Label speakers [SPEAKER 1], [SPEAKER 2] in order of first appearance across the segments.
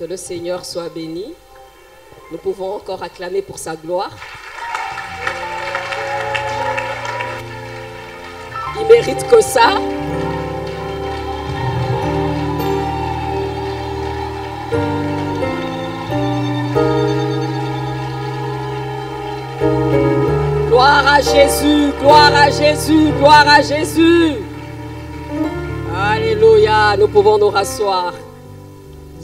[SPEAKER 1] Que le Seigneur soit béni. Nous pouvons encore acclamer pour sa gloire. Il mérite que ça. Gloire à Jésus, gloire à Jésus, gloire à Jésus. Alléluia, nous pouvons nous rasseoir.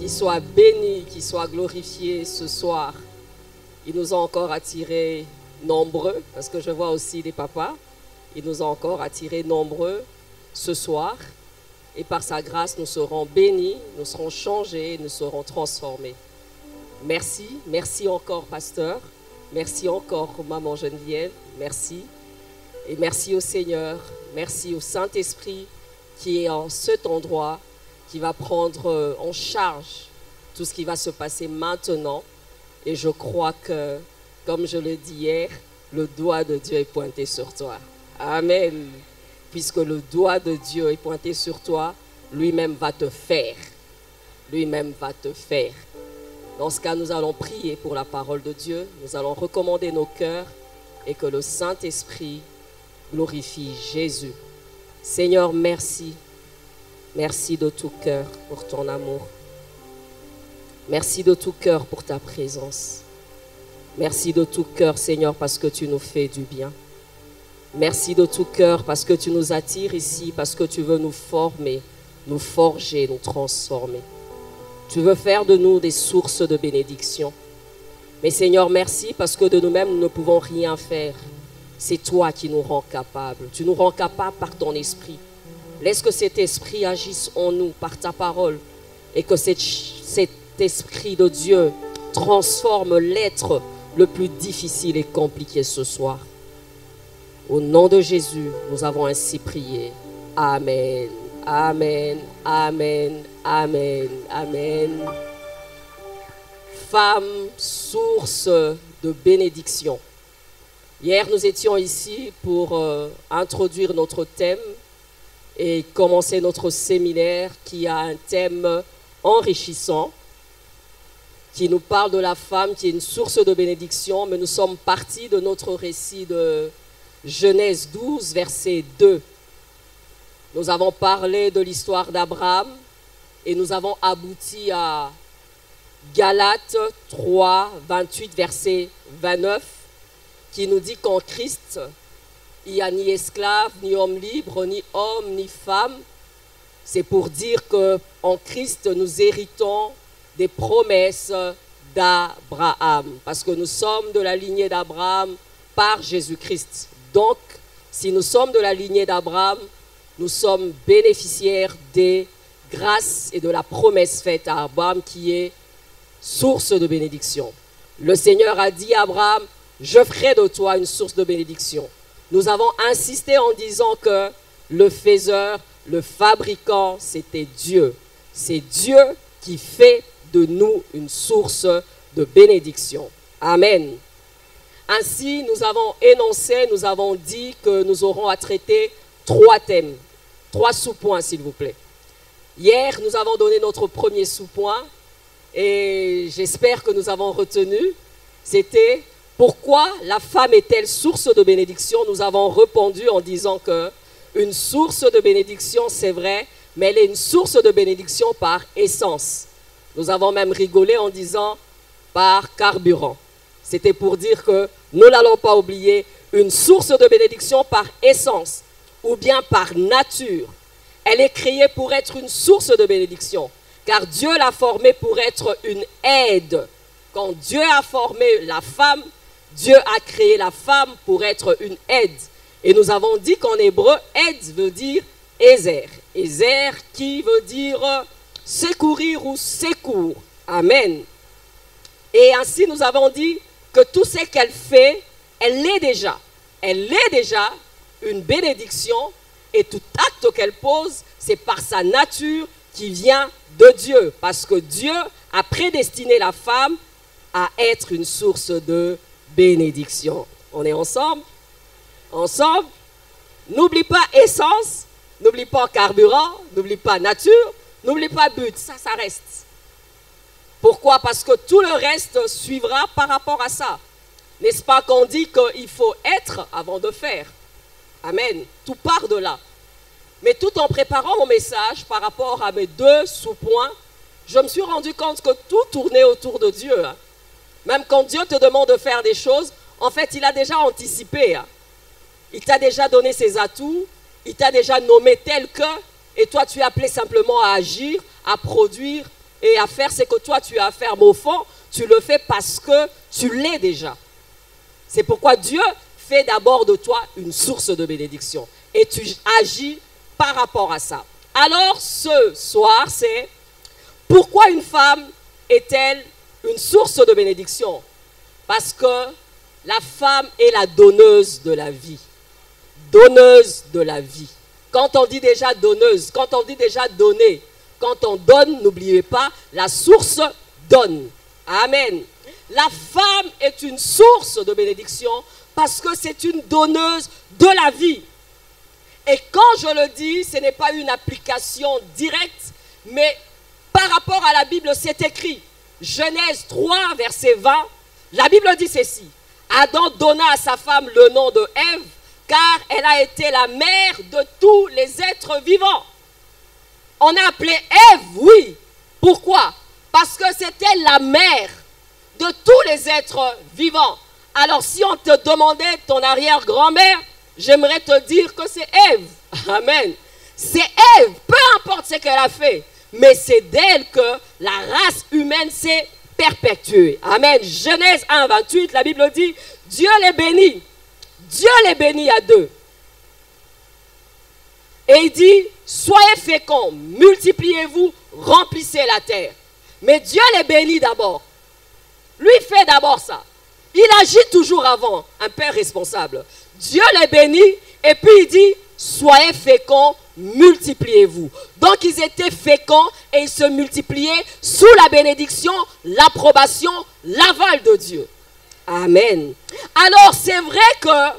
[SPEAKER 1] Qu'il soit béni, qu'il soit glorifié ce soir. Il nous a encore attirés nombreux, parce que je vois aussi des papas. Il nous a encore attirés nombreux ce soir. Et par sa grâce, nous serons bénis, nous serons changés, nous serons transformés. Merci, merci encore, pasteur. Merci encore, maman Geneviève. Merci. Et merci au Seigneur. Merci au Saint-Esprit qui est en cet endroit, qui va prendre en charge tout ce qui va se passer maintenant. Et je crois que, comme je le dis hier, le doigt de Dieu est pointé sur toi. Amen. Puisque le doigt de Dieu est pointé sur toi, lui-même va te faire. Lui-même va te faire. Dans ce cas, nous allons prier pour la parole de Dieu. Nous allons recommander nos cœurs et que le Saint-Esprit glorifie Jésus. Seigneur, merci. Merci de tout cœur pour ton amour. Merci de tout cœur pour ta présence. Merci de tout cœur, Seigneur, parce que tu nous fais du bien. Merci de tout cœur parce que tu nous attires ici, parce que tu veux nous former, nous forger, nous transformer. Tu veux faire de nous des sources de bénédiction. Mais Seigneur, merci parce que de nous-mêmes, nous ne pouvons rien faire. C'est toi qui nous rends capables. Tu nous rends capables par ton esprit. Laisse que cet esprit agisse en nous par ta parole et que cet, esprit de Dieu transforme l'être le plus difficile et compliqué ce soir. Au nom de Jésus, nous avons ainsi prié. Amen. Amen. Amen. Amen. Amen. Femme, source de bénédiction. Hier, nous étions ici pour euh, introduire notre thème et commencer notre séminaire qui a un thème enrichissant, qui nous parle de la femme qui est une source de bénédiction, mais nous sommes partis de notre récit de Genèse 12, verset 2. Nous avons parlé de l'histoire d'Abraham et nous avons abouti à Galates 3, 28, verset 29, qui nous dit qu'en Christ, il n'y a ni esclave, ni homme libre, ni homme, ni femme. C'est pour dire qu'en Christ, nous héritons des promesses d'Abraham, parce que nous sommes de la lignée d'Abraham par Jésus-Christ. Donc, si nous sommes de la lignée d'Abraham, nous sommes bénéficiaires des grâces et de la promesse faite à Abraham qui est source de bénédiction. Le Seigneur a dit à Abraham, je ferai de toi une source de bénédiction. Nous avons insisté en disant que le faiseur, le fabricant, c'était Dieu. C'est Dieu qui fait de nous une source de bénédiction. Amen. Ainsi, nous avons énoncé, nous avons dit que nous aurons à traiter trois thèmes, trois sous-points, s'il vous plaît. Hier, nous avons donné notre premier sous-point et j'espère que nous avons retenu. C'était pourquoi la femme est-elle source de bénédiction? Nous avons répondu en disant que une source de bénédiction, c'est vrai, mais elle est une source de bénédiction par essence. Nous avons même rigolé en disant par carburant. C'était pour dire que nous n'allons pas oublier une source de bénédiction par essence ou bien par nature. Elle est créée pour être une source de bénédiction, car Dieu l'a formée pour être une aide. Quand Dieu a formé la femme, Dieu a créé la femme pour être une aide. Et nous avons dit qu'en hébreu, aide veut dire Ezer. Ezer qui veut dire secourir ou secours. Amen. Et ainsi nous avons dit que tout ce qu'elle fait, elle l'est déjà. Elle est déjà une bénédiction et tout acte qu'elle pose, c'est par sa nature qui vient de Dieu. Parce que Dieu a prédestiné la femme à être une source de bénédiction. On est ensemble? Ensemble? N'oublie pas essence, n'oublie pas carburant, n'oublie pas nature, n'oublie pas but, ça, ça reste. Pourquoi? Parce que tout le reste suivra par rapport à ça. N'est-ce pas qu'on dit qu'il faut être avant de faire? Amen. Tout part de là. Mais tout en préparant mon message par rapport à mes deux sous-points, je me suis rendu compte que tout tournait autour de Dieu. Hein. Même quand Dieu te demande de faire des choses, en fait, il a déjà anticipé. Hein. Il t'a déjà donné ses atouts, il t'a déjà nommé tel que, et toi, tu es appelé simplement à agir, à produire et à faire ce que toi, tu as à faire. Mais au fond, tu le fais parce que tu l'es déjà. C'est pourquoi Dieu fait d'abord de toi une source de bénédiction. Et tu agis par rapport à ça. Alors, ce soir, c'est pourquoi une femme est-elle une source de bénédiction Parce que la femme est la donneuse de la vie. Donneuse de la vie. Quand on dit déjà donneuse, quand on dit déjà donner, quand on donne, n'oubliez pas, la source donne. Amen. La femme est une source de bénédiction parce que c'est une donneuse de la vie. Et quand je le dis, ce n'est pas une application directe, mais par rapport à la Bible, c'est écrit. Genèse 3, verset 20, la Bible dit ceci. Adam donna à sa femme le nom de Ève, car elle a été la mère de tous les êtres vivants. On a appelé Ève, oui. Pourquoi? Parce que c'était la mère de tous les êtres vivants. Alors si on te demandait ton arrière-grand-mère, j'aimerais te dire que c'est Ève. Amen. C'est Ève, peu importe ce qu'elle a fait, mais c'est d'elle que la race humaine s'est perpétuée. Amen. Genèse 1, 28, la Bible dit, Dieu les bénit. Dieu les bénit à deux. Et il dit, soyez féconds, multipliez-vous, remplissez la terre. Mais Dieu les bénit d'abord. Lui fait d'abord ça. Il agit toujours avant, un père responsable. Dieu les bénit et puis il dit, soyez féconds, multipliez-vous. Donc ils étaient féconds et ils se multipliaient sous la bénédiction, l'approbation, l'aval de Dieu. Amen. Alors c'est vrai que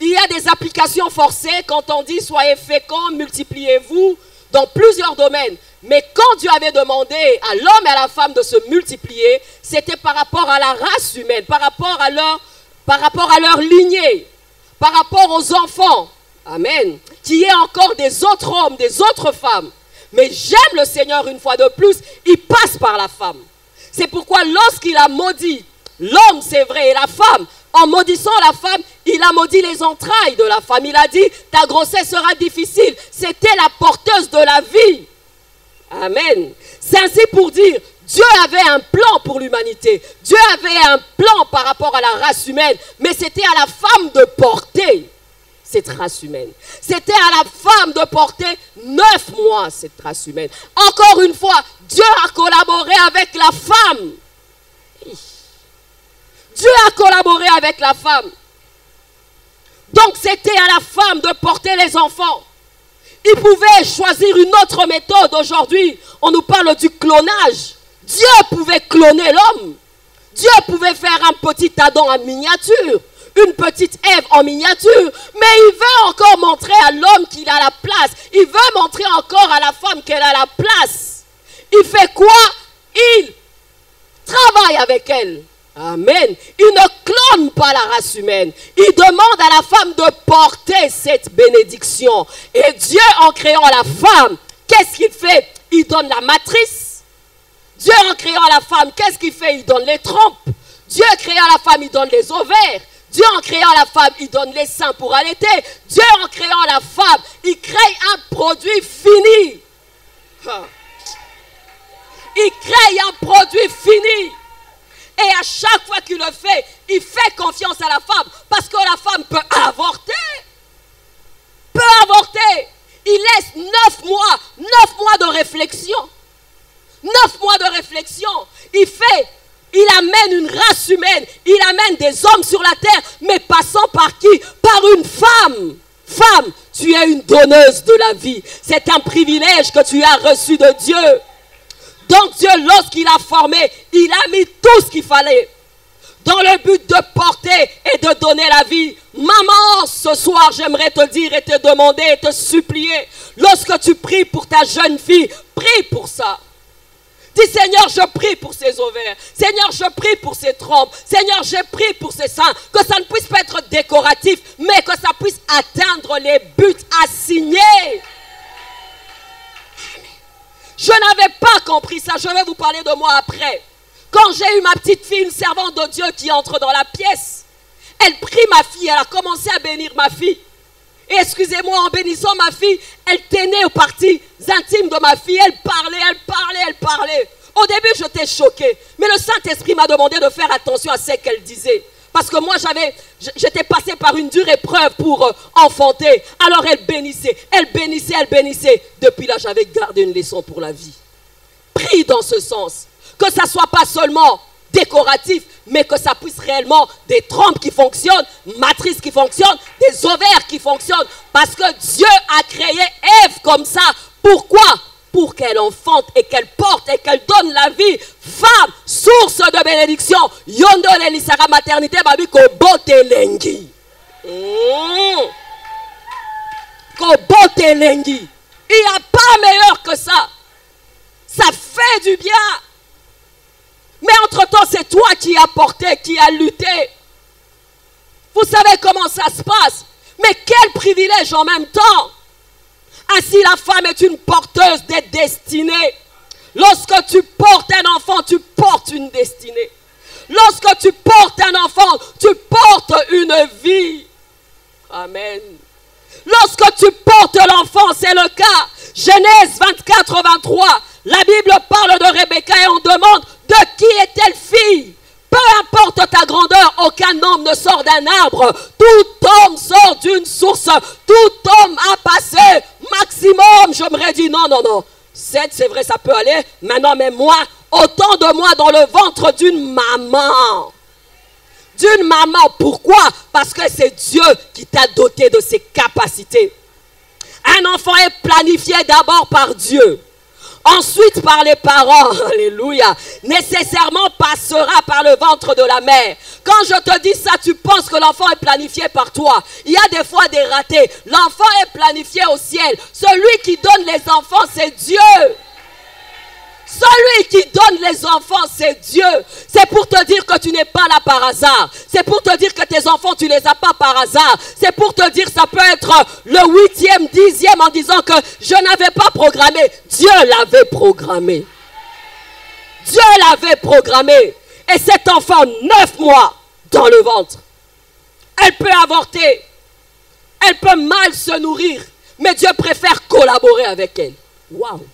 [SPEAKER 1] il y a des applications forcées quand on dit soyez féconds, multipliez-vous dans plusieurs domaines. Mais quand Dieu avait demandé à l'homme et à la femme de se multiplier, c'était par rapport à la race humaine, par rapport à leur, par rapport à leur lignée, par rapport aux enfants. Amen. Qu'il y ait encore des autres hommes, des autres femmes. Mais j'aime le Seigneur une fois de plus, il passe par la femme. C'est pourquoi lorsqu'il a maudit l'homme, c'est vrai, et la femme, en maudissant la femme, il a maudit les entrailles de la femme. Il a dit, ta grossesse sera difficile. C'était la porteuse de la vie. Amen. C'est ainsi pour dire, Dieu avait un plan pour l'humanité. Dieu avait un plan par rapport à la race humaine. Mais c'était à la femme de porter cette race humaine. C'était à la femme de porter neuf mois cette race humaine. Encore une fois, Dieu a collaboré avec la femme. Dieu a collaboré avec la femme. Donc c'était à la femme de porter les enfants. Il pouvait choisir une autre méthode. Aujourd'hui, on nous parle du clonage. Dieu pouvait cloner l'homme. Dieu pouvait faire un petit Adam en miniature, une petite Ève en miniature. Mais il veut encore montrer à l'homme qu'il a la place. Il veut montrer encore à la femme qu'elle a la place. Il fait quoi? Il travaille avec elle. Amen. Il ne clone pas la race humaine. Il demande à la femme de porter cette bénédiction. Et Dieu, en créant la femme, qu'est-ce qu'il fait? Il donne la matrice. Dieu, en créant la femme, qu'est-ce qu'il fait? Il donne les trompes. Dieu, créant la femme, il donne les ovaires. Dieu, en créant la femme, il donne les seins pour allaiter. Dieu, en créant la femme, il crée un produit fini. Il crée un produit fini. Et à chaque fois qu'il le fait, il fait confiance à la femme. Parce que la femme peut avorter. Peut avorter. Il laisse neuf mois, neuf mois de réflexion. Neuf mois de réflexion. Il fait, il amène une race humaine. Il amène des hommes sur la terre. Mais passant par qui? Par une femme. Femme, tu es une donneuse de la vie. C'est un privilège que tu as reçu de Dieu. Donc Dieu, lorsqu'il a formé, il a mis tout ce qu'il fallait dans le but de porter et de donner la vie. Maman, ce soir, j'aimerais te dire et te demander et te supplier, lorsque tu pries pour ta jeune fille, prie pour ça. Dis Seigneur, je prie pour ces ovaires. Seigneur, je prie pour ces trompes. Seigneur, je prie pour ces seins. Que ça ne puisse pas être décoratif, mais que ça puisse atteindre les buts assignés. Je n'avais pas compris ça. Je vais vous parler de moi après. Quand j'ai eu ma petite fille, une servante de Dieu qui entre dans la pièce, elle prit ma fille, elle a commencé à bénir ma fille. Excusez-moi, en bénissant ma fille, elle tenait aux parties intimes de ma fille. Elle parlait, elle parlait, elle parlait. Au début, j'étais choquée. Mais le Saint-Esprit m'a demandé de faire attention à ce qu'elle disait. Parce que moi, j'avais, j'étais passée par une dure épreuve pour euh, enfanter. Alors elle bénissait, elle bénissait, elle bénissait. Depuis là, j'avais gardé une leçon pour la vie. Prie dans ce sens. Que ça soit pas seulement décoratif, mais que ça puisse réellement des trompes qui fonctionnent, matrices qui fonctionnent, des ovaires qui fonctionnent. Parce que Dieu a créé Ève comme ça. Pourquoi? Pour qu'elle enfante et qu'elle porte et qu'elle donne la vie. Femme, source de bénédiction. Yondo l'Elisara maternité, babi ko bote lengi. Hmm. Ko bote lengi. Il n'y a pas meilleur que ça. Ça fait du bien. Mais entre-temps, c'est toi qui as porté, qui as lutté. Vous savez comment ça se passe. Mais quel privilège en même temps. Ainsi, la femme est une porteuse des destinées. Lorsque tu portes un enfant, tu portes une destinée. Lorsque tu portes un enfant, tu portes une vie. Amen. Lorsque tu portes l'enfant, c'est le cas. Genèse 24, 23. La Bible parle de Rebecca et on demande de qui est-elle fille Peu importe ta grandeur, aucun homme ne sort d'un arbre. Tout homme sort d'une source. Tout homme a passé maximum. Je me non, non, non. Sept, c'est vrai, ça peut aller. Maintenant, mais moi, autant de moi dans le ventre d'une maman. D'une maman. Pourquoi? Parce que c'est Dieu qui t'a doté de ses capacités. Enfant est planifié d'abord par Dieu ensuite par les parents, alléluia, nécessairement passera par le ventre de la mère. Quand je te dis ça, tu penses que l'enfant est planifié par toi. Il y a des fois des ratés. L'enfant est planifié au ciel. Celui qui donne les enfants, c'est Dieu. Celui qui donne les enfants, c'est Dieu. C'est pour te dire que tu n'es pas là par hasard. C'est pour te dire que tes enfants, tu ne les as pas par hasard. C'est pour te dire, ça peut être le huitième, dixième en disant que je n'avais pas programmé. Dieu l'avait programmé. Dieu l'avait programmé. Et cet enfant, neuf mois dans le ventre, elle peut avorter. Elle peut mal se nourrir. Mais Dieu préfère collaborer avec elle. Waouh!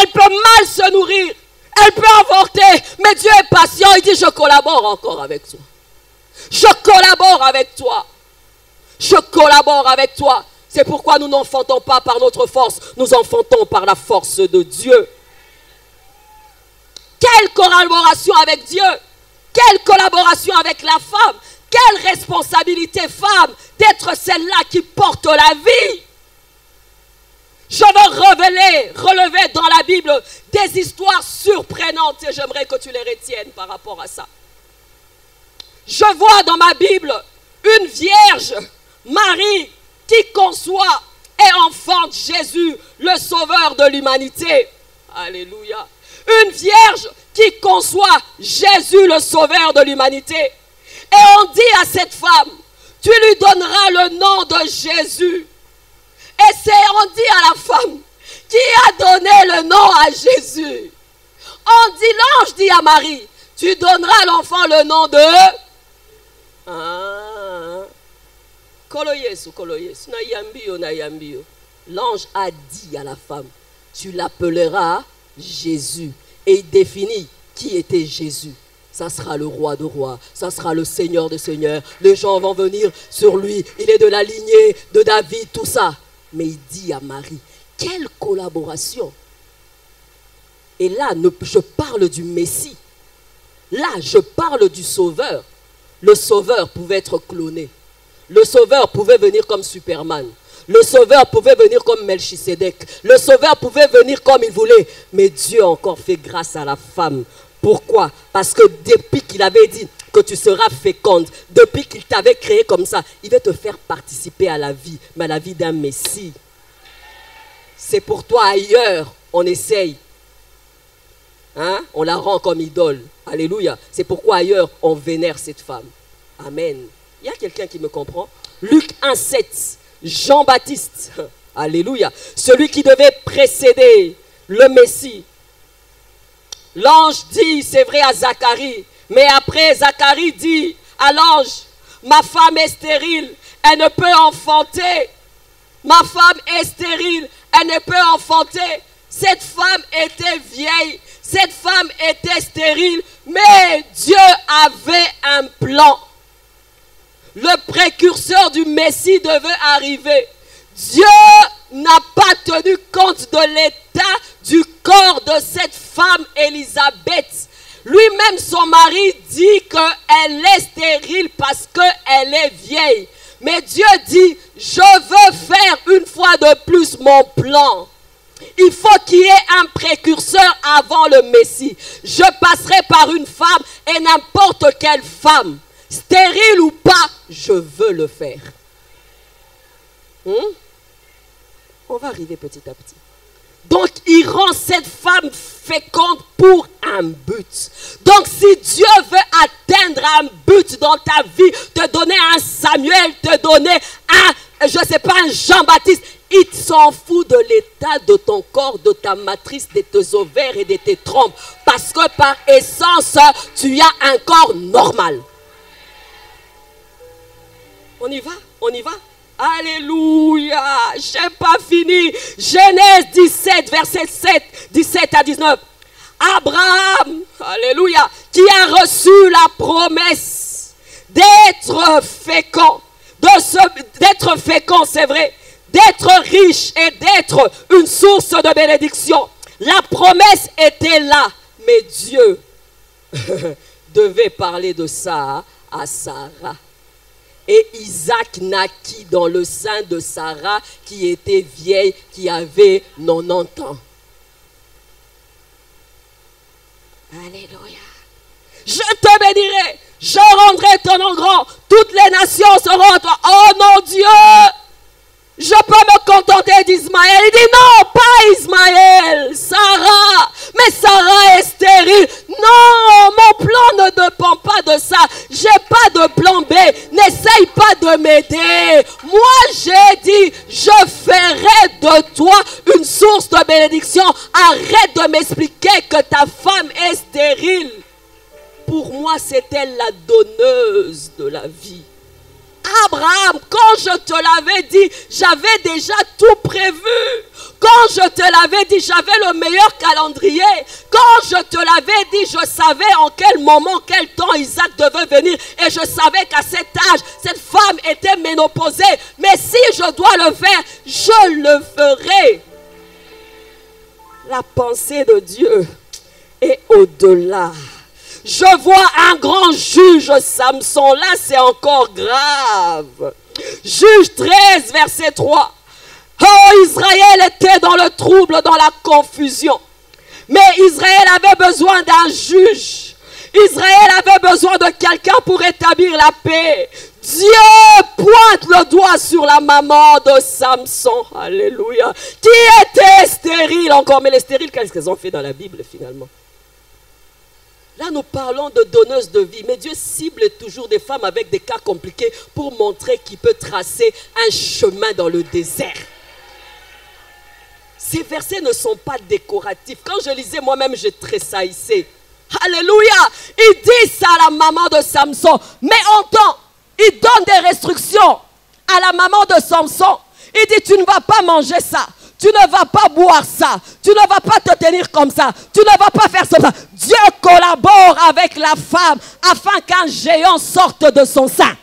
[SPEAKER 1] Elle peut mal se nourrir. Elle peut avorter. Mais Dieu est patient. Il dit, je collabore encore avec toi. Je collabore avec toi. Je collabore avec toi. C'est pourquoi nous n'enfantons pas par notre force. Nous enfantons par la force de Dieu. Quelle collaboration avec Dieu. Quelle collaboration avec la femme. Quelle responsabilité, femme, d'être celle-là qui porte la vie. Je veux révéler, relever dans la Bible des histoires surprenantes et j'aimerais que tu les retiennes par rapport à ça. Je vois dans ma Bible une vierge, Marie, qui conçoit et enfante Jésus, le sauveur de l'humanité. Alléluia. Une vierge qui conçoit Jésus, le sauveur de l'humanité. Et on dit à cette femme, tu lui donneras le nom de Jésus et c'est, on dit à la femme, qui a donné le nom à Jésus. On dit, l'ange dit à Marie, tu donneras l'enfant le nom de... Ah. L'ange a dit à la femme, tu l'appelleras Jésus. Et il définit qui était Jésus. Ça sera le roi de rois, ça sera le seigneur de seigneurs. Les gens vont venir sur lui. Il est de la lignée de David, tout ça. Mais il dit à Marie, quelle collaboration. Et là, je parle du Messie. Là, je parle du Sauveur. Le Sauveur pouvait être cloné. Le Sauveur pouvait venir comme Superman. Le Sauveur pouvait venir comme Melchisedec. Le Sauveur pouvait venir comme il voulait. Mais Dieu a encore fait grâce à la femme. Pourquoi? Parce que depuis qu'il avait dit que tu seras féconde, depuis qu'il t'avait créé comme ça, il veut te faire participer à la vie, mais à la vie d'un Messie. C'est pour toi ailleurs, on essaye. Hein? On la rend comme idole. Alléluia. C'est pourquoi ailleurs, on vénère cette femme. Amen. Il y a quelqu'un qui me comprend? Luc 1,7. Jean-Baptiste. Alléluia. Celui qui devait précéder le Messie. L'ange dit, c'est vrai à Zacharie, mais après Zacharie dit à l'ange, ma femme est stérile, elle ne peut enfanter. Ma femme est stérile, elle ne peut enfanter. Cette femme était vieille, cette femme était stérile, mais Dieu avait un plan. Le précurseur du Messie devait arriver. Dieu n'a pas tenu compte de l'état du corps de cette femme Élisabeth. Lui-même, son mari dit qu'elle est stérile parce qu'elle est vieille. Mais Dieu dit, je veux faire une fois de plus mon plan. Il faut qu'il y ait un précurseur avant le Messie. Je passerai par une femme et n'importe quelle femme, stérile ou pas, je veux le faire. Hmm? On va arriver petit à petit. Donc, il rend cette femme féconde pour un but. Donc, si Dieu veut atteindre un but dans ta vie, te donner un Samuel, te donner un, je ne sais pas, un Jean-Baptiste, il s'en fout de l'état de ton corps, de ta matrice, de tes ovaires et de tes trompes. Parce que par essence, tu as un corps normal. On y va? On y va? Alléluia. J'ai pas fini. Genèse 17, verset 7, 17 à 19. Abraham, Alléluia, qui a reçu la promesse d'être fécond, d'être fécond, c'est vrai, d'être riche et d'être une source de bénédiction. La promesse était là, mais Dieu devait parler de ça à Sarah. Et Isaac naquit dans le sein de Sarah qui était vieille, qui avait 90 ans. Alléluia. Je te bénirai, je rendrai ton nom grand, toutes les nations seront à toi. Oh mon Dieu, je peux me contenter d'Ismaël. Il dit non, pas Ismaël, Sarah. Mais Sarah est stérile. Non, mon plan ne dépend pas de ça. J'ai pas de plan B. N'essaye pas de m'aider. Moi, j'ai dit, je ferai de toi une source de bénédiction. Arrête de m'expliquer que ta femme est stérile. Pour moi, elle la donneuse de la vie. Abraham, quand je te l'avais dit, j'avais déjà tout prévu. Quand je te l'avais dit, j'avais le meilleur calendrier. Quand je te l'avais dit, je savais en quel moment, quel temps Isaac devait venir. Et je savais qu'à cet âge, cette femme était ménopausée. Mais si je dois le faire, je le ferai. La pensée de Dieu est au-delà je vois un grand juge Samson. Là, c'est encore grave. Juge 13, verset 3. Oh, Israël était dans le trouble, dans la confusion. Mais Israël avait besoin d'un juge. Israël avait besoin de quelqu'un pour établir la paix. Dieu pointe le doigt sur la maman de Samson. Alléluia. Qui était stérile encore. Mais les stériles, qu'est-ce qu'elles ont fait dans la Bible finalement? Là, nous parlons de donneuses de vie, mais Dieu cible toujours des femmes avec des cas compliqués pour montrer qu'il peut tracer un chemin dans le désert. Ces versets ne sont pas décoratifs. Quand je lisais moi-même, je tressaillissais. Alléluia. Il dit ça à la maman de Samson. Mais entend, il donne des restrictions à la maman de Samson. Il dit, tu ne vas pas manger ça. Tu ne vas pas boire ça. Tu ne vas pas te tenir comme ça. Tu ne vas pas faire ça. Dieu collabore avec la femme afin qu'un géant sorte de son sein.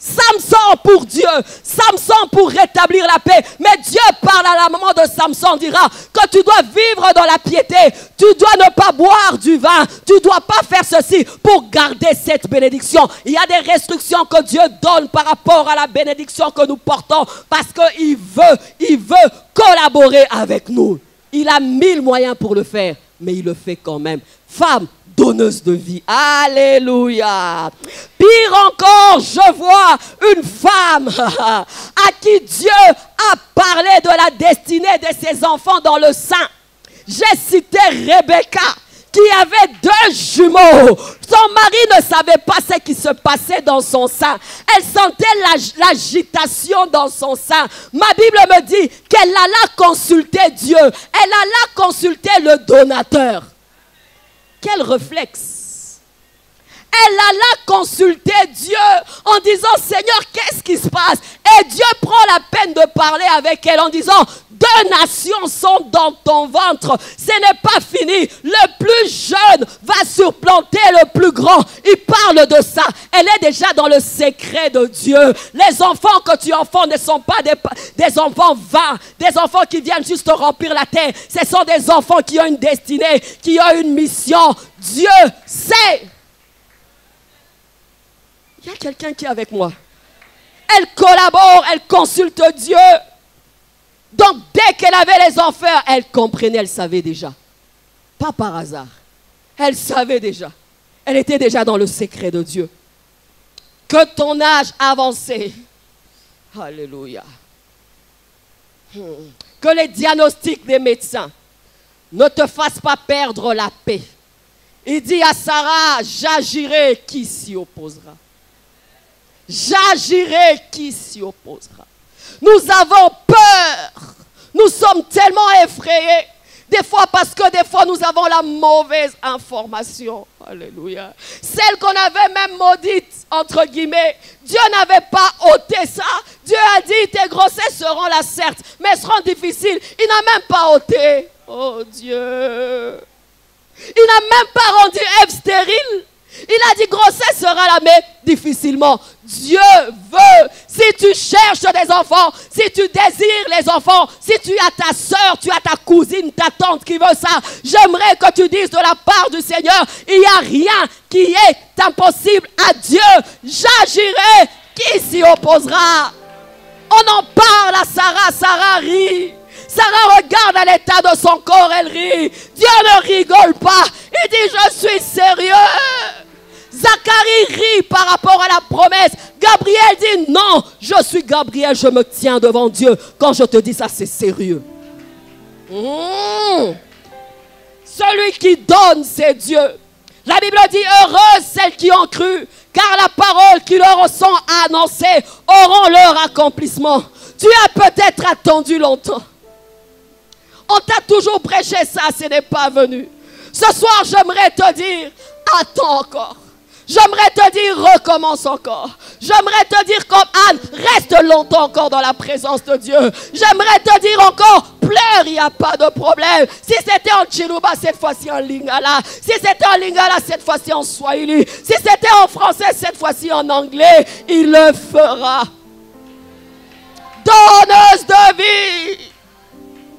[SPEAKER 1] Samson pour Dieu, Samson pour rétablir la paix. Mais Dieu parle à la maman de Samson, dira que tu dois vivre dans la piété, tu dois ne pas boire du vin, tu dois pas faire ceci pour garder cette bénédiction. Il y a des restrictions que Dieu donne par rapport à la bénédiction que nous portons parce qu'il veut, il veut collaborer avec nous. Il a mille moyens pour le faire, mais il le fait quand même. Femme, donneuse de vie. Alléluia. Pire encore, je vois une femme à qui Dieu a parlé de la destinée de ses enfants dans le sein. J'ai cité Rebecca qui avait deux jumeaux. Son mari ne savait pas ce qui se passait dans son sein. Elle sentait l'agitation dans son sein. Ma Bible me dit qu'elle alla consulter Dieu. Elle alla consulter le donateur. Quel réflexe elle alla consulter Dieu en disant, Seigneur, qu'est-ce qui se passe? Et Dieu prend la peine de parler avec elle en disant, deux nations sont dans ton ventre. Ce n'est pas fini. Le plus jeune va surplanter le plus grand. Il parle de ça. Elle est déjà dans le secret de Dieu. Les enfants que tu enfants ne sont pas des, des enfants vains, des enfants qui viennent juste remplir la terre. Ce sont des enfants qui ont une destinée, qui ont une mission. Dieu sait. Il y a quelqu'un qui est avec moi. Elle collabore, elle consulte Dieu. Donc dès qu'elle avait les enfants, elle comprenait, elle savait déjà. Pas par hasard. Elle savait déjà. Elle était déjà dans le secret de Dieu. Que ton âge avancé. Alléluia. Hmm. Que les diagnostics des médecins ne te fassent pas perdre la paix. Il dit à Sarah, j'agirai, qui s'y opposera? J'agirai, qui s'y opposera nous avons peur. Nous sommes tellement effrayés. Des fois parce que des fois nous avons la mauvaise information. Alléluia. Celle qu'on avait même maudite, entre guillemets. Dieu n'avait pas ôté ça. Dieu a dit, tes grossesses seront là certes, mais seront difficiles. Il n'a même pas ôté. Oh Dieu. Il n'a même pas rendu Ève stérile. Il a dit grossesse sera là, mais difficilement. Dieu veut, si tu cherches des enfants, si tu désires les enfants, si tu as ta soeur, tu as ta cousine, ta tante qui veut ça, j'aimerais que tu dises de la part du Seigneur, il n'y a rien qui est impossible à Dieu. J'agirai, qui s'y opposera? On en parle à Sarah, Sarah rit. Sarah regarde à l'état de son corps, elle rit. Dieu ne rigole pas. Il dit, je suis sérieux. Zacharie rit par rapport à la promesse. Gabriel dit, non, je suis Gabriel, je me tiens devant Dieu. Quand je te dis ça, c'est sérieux. Mmh. Celui qui donne, c'est Dieu. La Bible dit, heureuses celles qui ont cru, car la parole qui leur sont annoncées auront leur accomplissement. Tu as peut-être attendu longtemps. On t'a toujours prêché ça, ce n'est pas venu. Ce soir, j'aimerais te dire, attends encore. J'aimerais te dire, recommence encore. J'aimerais te dire, comme Anne, reste longtemps encore dans la présence de Dieu. J'aimerais te dire encore, pleure, il n'y a pas de problème. Si c'était en Chiluba, cette fois-ci en Lingala. Si c'était en Lingala, cette fois-ci en Swahili. Si c'était en français, cette fois-ci en anglais, il le fera. Donneuse de vie.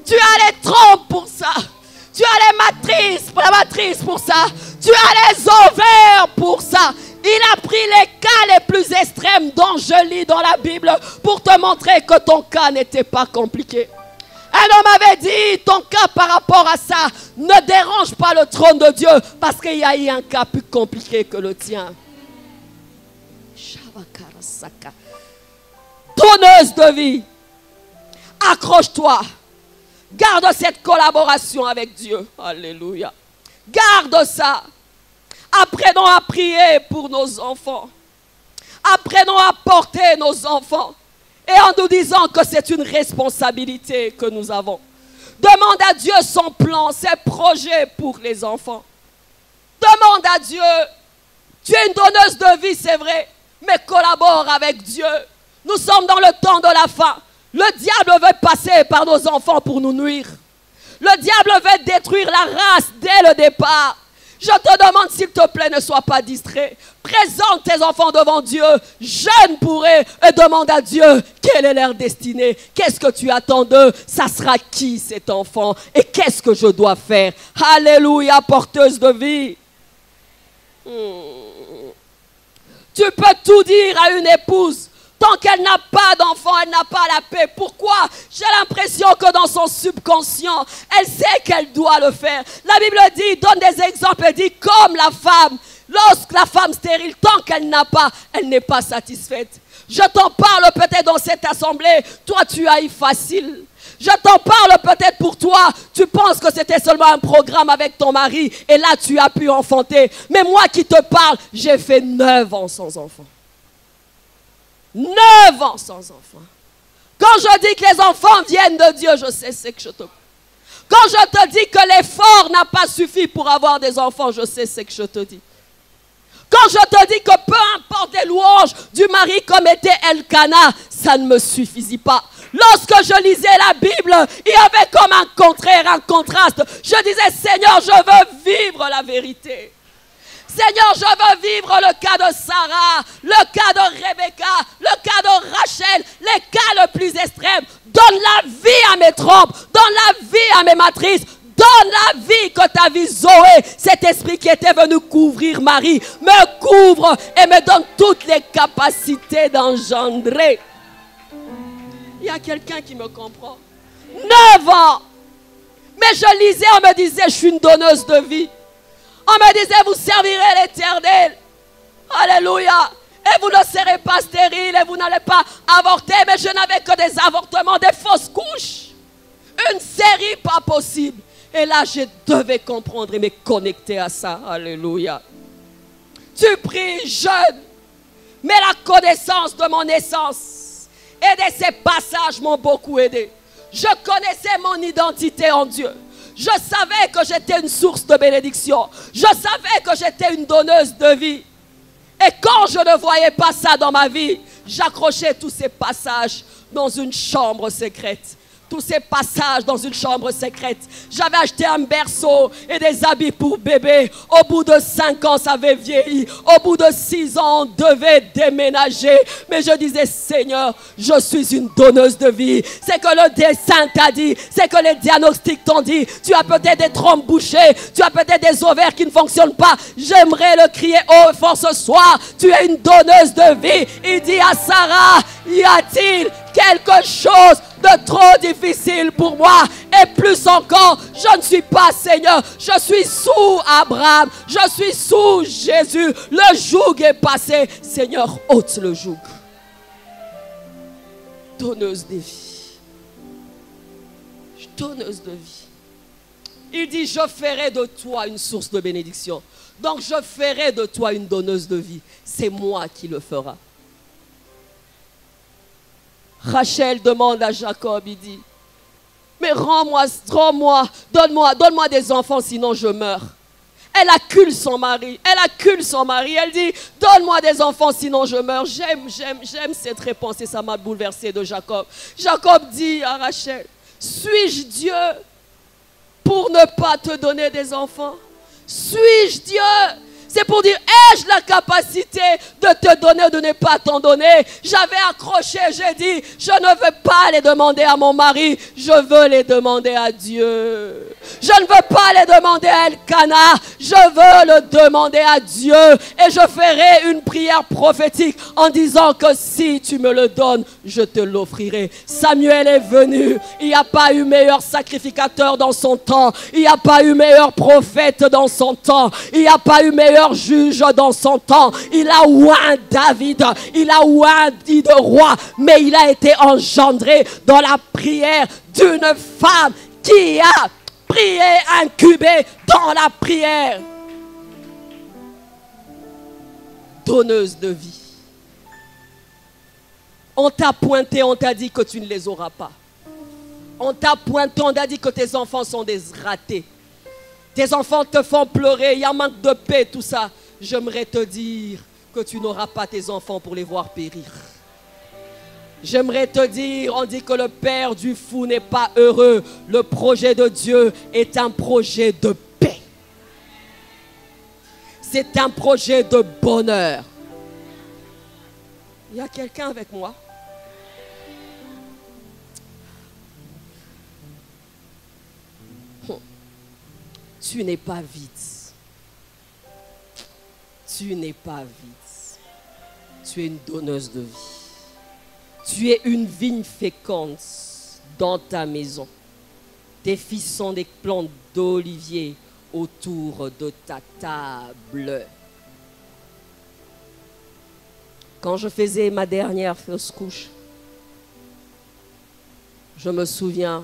[SPEAKER 1] Tu as les trompes pour ça. Tu as les matrices, pour la matrice pour ça. Tu as les ovaires pour ça. Il a pris les cas les plus extrêmes dont je lis dans la Bible pour te montrer que ton cas n'était pas compliqué. Un homme avait dit, ton cas par rapport à ça ne dérange pas le trône de Dieu parce qu'il y a eu un cas plus compliqué que le tien. Donneuse de vie, accroche-toi. Garde cette collaboration avec Dieu. Alléluia. Garde ça. Apprenons à prier pour nos enfants. Apprenons à porter nos enfants. Et en nous disant que c'est une responsabilité que nous avons. Demande à Dieu son plan, ses projets pour les enfants. Demande à Dieu. Tu es une donneuse de vie, c'est vrai, mais collabore avec Dieu. Nous sommes dans le temps de la fin. Le diable veut passer par nos enfants pour nous nuire. Le diable veut détruire la race dès le départ. Je te demande, s'il te plaît, ne sois pas distrait. Présente tes enfants devant Dieu, jeune pour eux, et demande à Dieu quelle est leur destinée. Qu'est-ce que tu attends d'eux? Ça sera qui cet enfant? Et qu'est-ce que je dois faire? Alléluia, porteuse de vie. Hmm. Tu peux tout dire à une épouse. Tant qu'elle n'a pas d'enfant, elle n'a pas la paix. Pourquoi? J'ai l'impression que dans son subconscient, elle sait qu'elle doit le faire. La Bible dit, donne des exemples, dit, comme la femme, lorsque la femme stérile, tant qu'elle n'a pas, elle n'est pas satisfaite. Je t'en parle peut-être dans cette assemblée. Toi, tu as eu facile. Je t'en parle peut-être pour toi. Tu penses que c'était seulement un programme avec ton mari et là tu as pu enfanter. Mais moi qui te parle, j'ai fait neuf ans sans enfant. Neuf ans sans enfant. Quand je dis que les enfants viennent de Dieu, je sais ce que je te quand je te dis que l'effort n'a pas suffi pour avoir des enfants, je sais ce que je te dis. Quand je te dis que peu importe les louanges du mari comme était Elkana, ça ne me suffisait pas. Lorsque je lisais la Bible, il y avait comme un contraire, un contraste. Je disais, Seigneur, je veux vivre la vérité. Seigneur, je veux vivre le cas de Sarah, le cas de Rebecca, le cas de Rachel, les cas le plus extrêmes. Donne la vie à mes trompes, donne la vie à mes matrices, donne la vie que ta vie Zoé, cet esprit qui était venu couvrir Marie, me couvre et me donne toutes les capacités d'engendrer. Il y a quelqu'un qui me comprend. Neuf ans. Mais je lisais, on me disait, je suis une donneuse de vie. On me disait, vous servirez l'éternel. Alléluia. Et vous ne serez pas stérile et vous n'allez pas avorter. Mais je n'avais que des avortements, des fausses couches. Une série pas possible. Et là, je devais comprendre et me connecter à ça. Alléluia. Tu pries jeune. Mais la connaissance de mon essence et de ces passages m'ont beaucoup aidé. Je connaissais mon identité en Dieu. Je savais que j'étais une source de bénédiction. Je savais que j'étais une donneuse de vie. Et quand je ne voyais pas ça dans ma vie, j'accrochais tous ces passages dans une chambre secrète tous ces passages dans une chambre secrète. J'avais acheté un berceau et des habits pour bébé. Au bout de cinq ans, ça avait vieilli. Au bout de six ans, on devait déménager. Mais je disais, Seigneur, je suis une donneuse de vie. C'est que le dessin t'a dit, c'est que les diagnostics t'ont dit. Tu as peut-être des trompes bouchées, tu as peut-être des ovaires qui ne fonctionnent pas. J'aimerais le crier haut et fort ce soir. Tu es une donneuse de vie. Il dit à Sarah, y a-t-il quelque chose de trop difficile pour moi. Et plus encore, je ne suis pas Seigneur. Je suis sous Abraham. Je suis sous Jésus. Le joug est passé. Seigneur, ôte le joug. Donneuse de vie. Donneuse de vie. Il dit, je ferai de toi une source de bénédiction. Donc je ferai de toi une donneuse de vie. C'est moi qui le fera. Rachel demande à Jacob, il dit, mais rends-moi, donne-moi, donne-moi des enfants, sinon je meurs. Elle accule son mari, elle accule son mari, elle dit, donne-moi des enfants, sinon je meurs. J'aime, j'aime, j'aime cette réponse et ça m'a bouleversé de Jacob. Jacob dit à Rachel, suis-je Dieu pour ne pas te donner des enfants? Suis-je Dieu c'est pour dire, ai-je la capacité de te donner ou de ne pas t'en donner? J'avais accroché, j'ai dit, je ne veux pas les demander à mon mari, je veux les demander à Dieu. Je ne veux pas les demander à Elkana, je veux le demander à Dieu. Et je ferai une prière prophétique en disant que si tu me le donnes, je te l'offrirai. Samuel est venu, il n'y a pas eu meilleur sacrificateur dans son temps, il n'y a pas eu meilleur prophète dans son temps, il n'y a pas eu meilleur juge dans son temps. Il a oint David, il a oint dit de roi, mais il a été engendré dans la prière d'une femme qui a prié, incubé dans la prière. Donneuse de vie. On t'a pointé, on t'a dit que tu ne les auras pas. On t'a pointé, on t'a dit que tes enfants sont des ratés. Tes enfants te font pleurer, il y a manque de paix, tout ça. J'aimerais te dire que tu n'auras pas tes enfants pour les voir périr. J'aimerais te dire, on dit que le père du fou n'est pas heureux. Le projet de Dieu est un projet de paix. C'est un projet de bonheur. Il y a quelqu'un avec moi? Tu n'es pas vide. Tu n'es pas vide. Tu es une donneuse de vie. Tu es une vigne féconde dans ta maison. Tes fils sont des plantes d'olivier autour de ta table. Quand je faisais ma dernière fausse couche, je me souviens,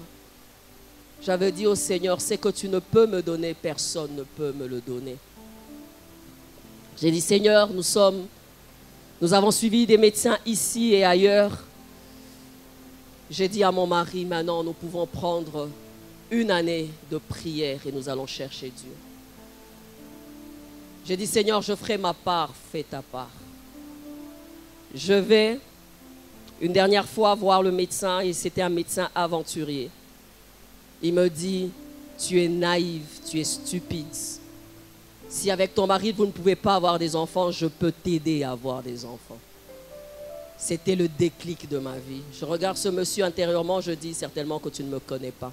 [SPEAKER 1] j'avais dit au Seigneur, c'est que tu ne peux me donner, personne ne peut me le donner. J'ai dit, Seigneur, nous sommes, nous avons suivi des médecins ici et ailleurs. J'ai dit à mon mari, maintenant nous pouvons prendre une année de prière et nous allons chercher Dieu. J'ai dit, Seigneur, je ferai ma part, fais ta part. Je vais une dernière fois voir le médecin et c'était un médecin aventurier. Il me dit, tu es naïve, tu es stupide. Si avec ton mari, vous ne pouvez pas avoir des enfants, je peux t'aider à avoir des enfants. C'était le déclic de ma vie. Je regarde ce monsieur intérieurement, je dis certainement que tu ne me connais pas.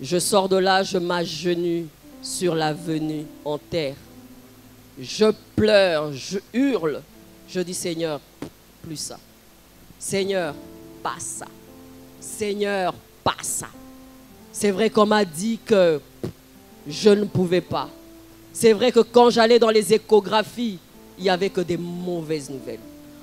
[SPEAKER 1] Je sors de là, je m'agenouille sur l'avenue en terre. Je pleure, je hurle. Je dis Seigneur, plus ça. Seigneur, pas ça. Seigneur, pas ça. C'est vrai qu'on m'a dit que je ne pouvais pas. C'est vrai que quand j'allais dans les échographies, il n'y avait que des mauvaises nouvelles.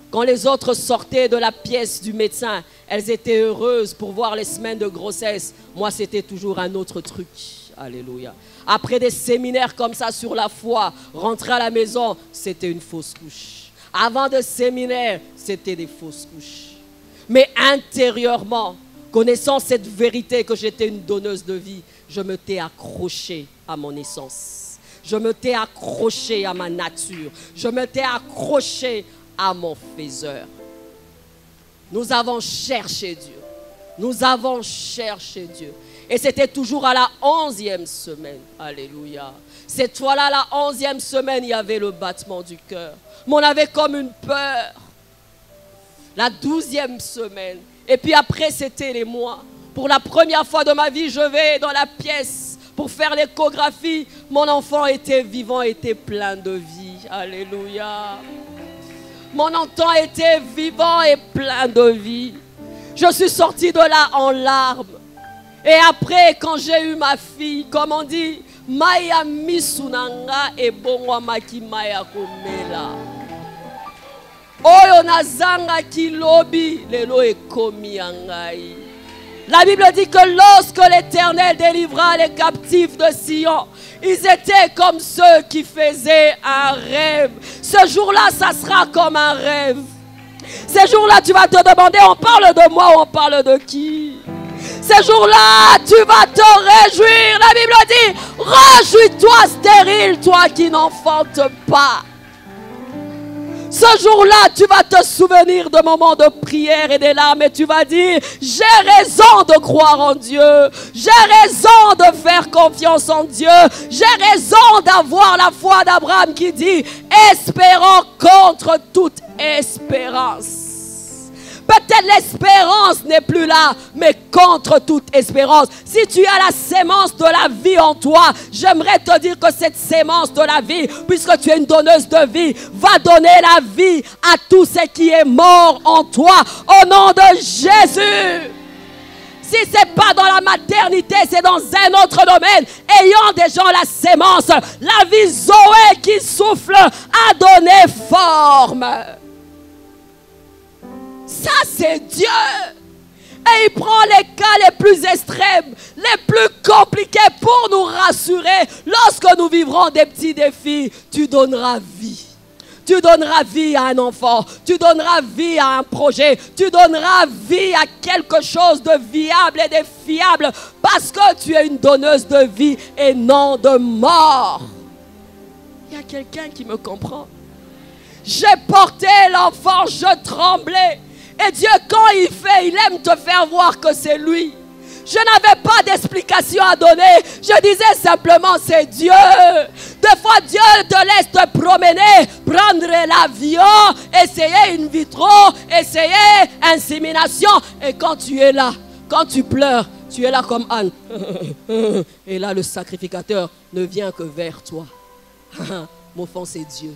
[SPEAKER 1] Quand les autres sortaient de la pièce du médecin, elles étaient heureuses pour voir les semaines de grossesse. Moi, c'était toujours un autre truc. Alléluia. Après des séminaires comme ça sur la foi, rentrer à la maison, c'était une fausse couche. Avant de séminaire, c'était des fausses couches. Mais intérieurement, connaissant cette vérité que j'étais une donneuse de vie, je me t'ai accroché à mon essence. Je me t'ai accroché à ma nature. Je me t'ai accroché à mon faiseur. Nous avons cherché Dieu. Nous avons cherché Dieu. Et c'était toujours à la onzième semaine. Alléluia. Cette fois-là, la onzième semaine, il y avait le battement du cœur. Mais on avait comme une peur. La douzième semaine. Et puis après, c'était les mois. Pour la première fois de ma vie, je vais dans la pièce pour faire l'échographie. Mon enfant était vivant, était plein de vie. Alléluia. Mon enfant était vivant et plein de vie. Je suis sortie de là en larmes. Et après, quand j'ai eu ma fille, comme on dit, Maya misunanga et maki maya komela. La Bible dit que lorsque l'Éternel délivra les captifs de Sion, ils étaient comme ceux qui faisaient un rêve. Ce jour-là, ça sera comme un rêve. Ce jour-là, tu vas te demander, on parle de moi ou on parle de qui? Ce jour-là, tu vas te réjouir. La Bible dit, réjouis-toi stérile, toi qui n'enfantes pas. Ce jour-là, tu vas te souvenir de moments de prière et des larmes et tu vas dire, j'ai raison de croire en Dieu. J'ai raison de faire confiance en Dieu. J'ai raison d'avoir la foi d'Abraham qui dit, espérant contre toute espérance. Peut-être l'espérance n'est plus là, mais contre toute espérance. Si tu as la sémence de la vie en toi, j'aimerais te dire que cette sémence de la vie, puisque tu es une donneuse de vie, va donner la vie à tout ce qui est mort en toi, au nom de Jésus. Si ce n'est pas dans la maternité, c'est dans un autre domaine. Ayant des gens la sémence, la vie Zoé qui souffle a donné forme. Ça, c'est Dieu. Et il prend les cas les plus extrêmes, les plus compliqués pour nous rassurer. Lorsque nous vivrons des petits défis, tu donneras vie. Tu donneras vie à un enfant, tu donneras vie à un projet, tu donneras vie à quelque chose de viable et de fiable parce que tu es une donneuse de vie et non de mort. Il y a quelqu'un qui me comprend. J'ai porté l'enfant, je tremblais. Et Dieu, quand il fait, il aime te faire voir que c'est lui. Je n'avais pas d'explication à donner. Je disais simplement, c'est Dieu. Des fois, Dieu te laisse te promener, prendre l'avion, essayer une vitro, essayer insémination. Et quand tu es là, quand tu pleures, tu es là comme Anne. Et là, le sacrificateur ne vient que vers toi. Mon enfant, c'est Dieu.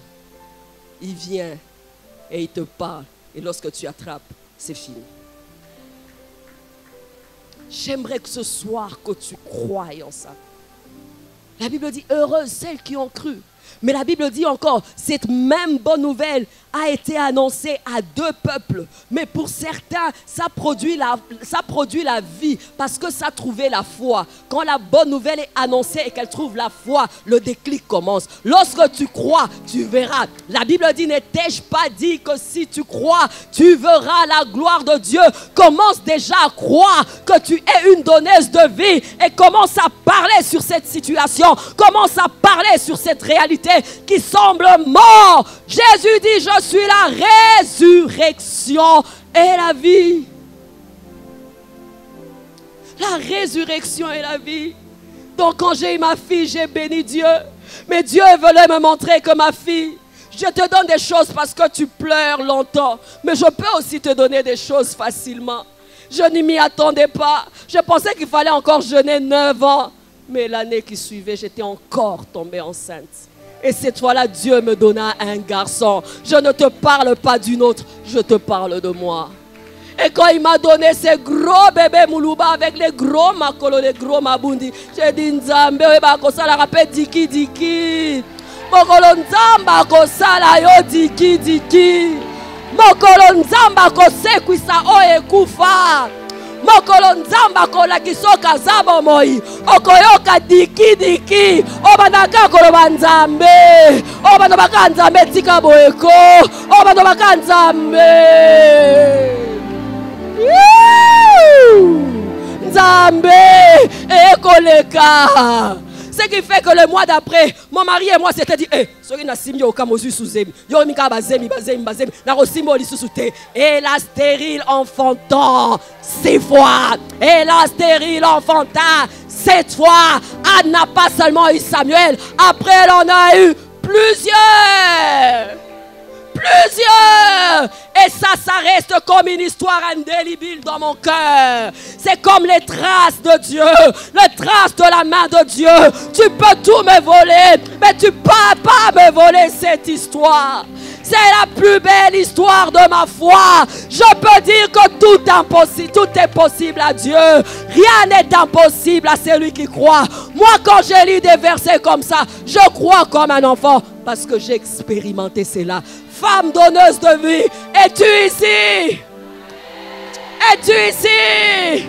[SPEAKER 1] Il vient et il te parle. Et lorsque tu attrapes, c'est fini. J'aimerais que ce soir que tu croies en ça. La Bible dit heureuses celles qui ont cru. Mais la Bible dit encore, cette même bonne nouvelle a été annoncé à deux peuples, mais pour certains, ça produit la, ça produit la vie parce que ça trouvait la foi. Quand la bonne nouvelle est annoncée et qu'elle trouve la foi, le déclic commence. Lorsque tu crois, tu verras. La Bible dit, n'étais-je pas dit que si tu crois, tu verras la gloire de Dieu? Commence déjà à croire que tu es une donneuse de vie et commence à parler sur cette situation. Commence à parler sur cette réalité qui semble mort. Jésus dit, je suis la résurrection et la vie. La résurrection et la vie. Donc quand j'ai ma fille, j'ai béni Dieu. Mais Dieu voulait me montrer que ma fille, je te donne des choses parce que tu pleures longtemps. Mais je peux aussi te donner des choses facilement. Je ne m'y attendais pas. Je pensais qu'il fallait encore jeûner 9 ans. Mais l'année qui suivait, j'étais encore tombée enceinte. Et cette fois-là, Dieu me donna un garçon. Je ne te parle pas d'une autre, je te parle de moi. Et quand il m'a donné ces gros bébés Moulouba avec les gros makolo, les gros mabundi, j'ai dit Nzambe, la rappelle diki diki. Mokolo Nzamba kosala yo diki diki. Mokolo Nzamba kosekwisa oyo ekufa. mokolo nzambe akolakisa oyo kaza bomoi okoyoka dikidiki oyo bandaka koloba nzambe. Oyo bandobaka nzambe etika boyeko oyo bandobaka nzambe. Nzambe eyekoleka ce qui fait que le mois d'après, mon mari et moi s'était dit, eh, na simbi au kamozu suzemi, yo mika bazemi, bazemi, bazemi, na. Et la stérile enfantant, six fois. Et la stérile enfantant, cette fois, Anne n'a pas seulement eu Samuel, après elle en a eu plusieurs. Plusieurs. Et ça, ça reste comme une histoire indélébile dans mon cœur. C'est comme les traces de Dieu, les traces de la main de Dieu. Tu peux tout me voler, mais tu peux pas me voler cette histoire. C'est la plus belle histoire de ma foi. Je peux dire que tout, tout est possible à Dieu. Rien n'est impossible à celui qui croit. Moi, quand j'ai lu des versets comme ça, je crois comme un enfant parce que j'ai expérimenté cela. Femme donneuse de vie, es-tu ici? Es-tu ici?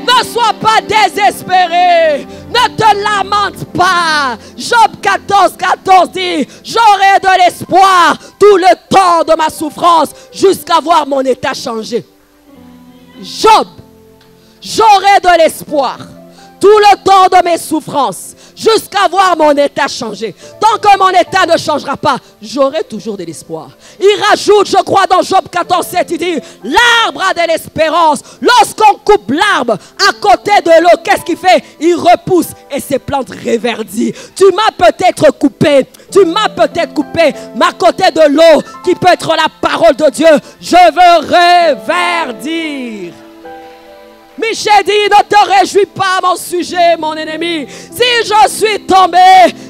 [SPEAKER 1] Ne sois pas désespéré. Ne te lamente pas. Job 14, 14 dit, j'aurai de l'espoir tout le temps de ma souffrance jusqu'à voir mon état changer. Job, j'aurai de l'espoir tout le temps de mes souffrances jusqu'à voir mon état changer. Tant que mon état ne changera pas, j'aurai toujours de l'espoir. Il rajoute, je crois, dans Job 14, 7, il dit, l'arbre a de l'espérance. Lorsqu'on coupe l'arbre à côté de l'eau, qu'est-ce qu'il fait? Il repousse et ses plantes réverdissent. Tu m'as peut-être coupé, tu m'as peut-être coupé, mais à côté de l'eau, qui peut être la parole de Dieu, je veux reverdir. Michel dit, ne te réjouis pas mon sujet, mon ennemi. Si je suis tombé,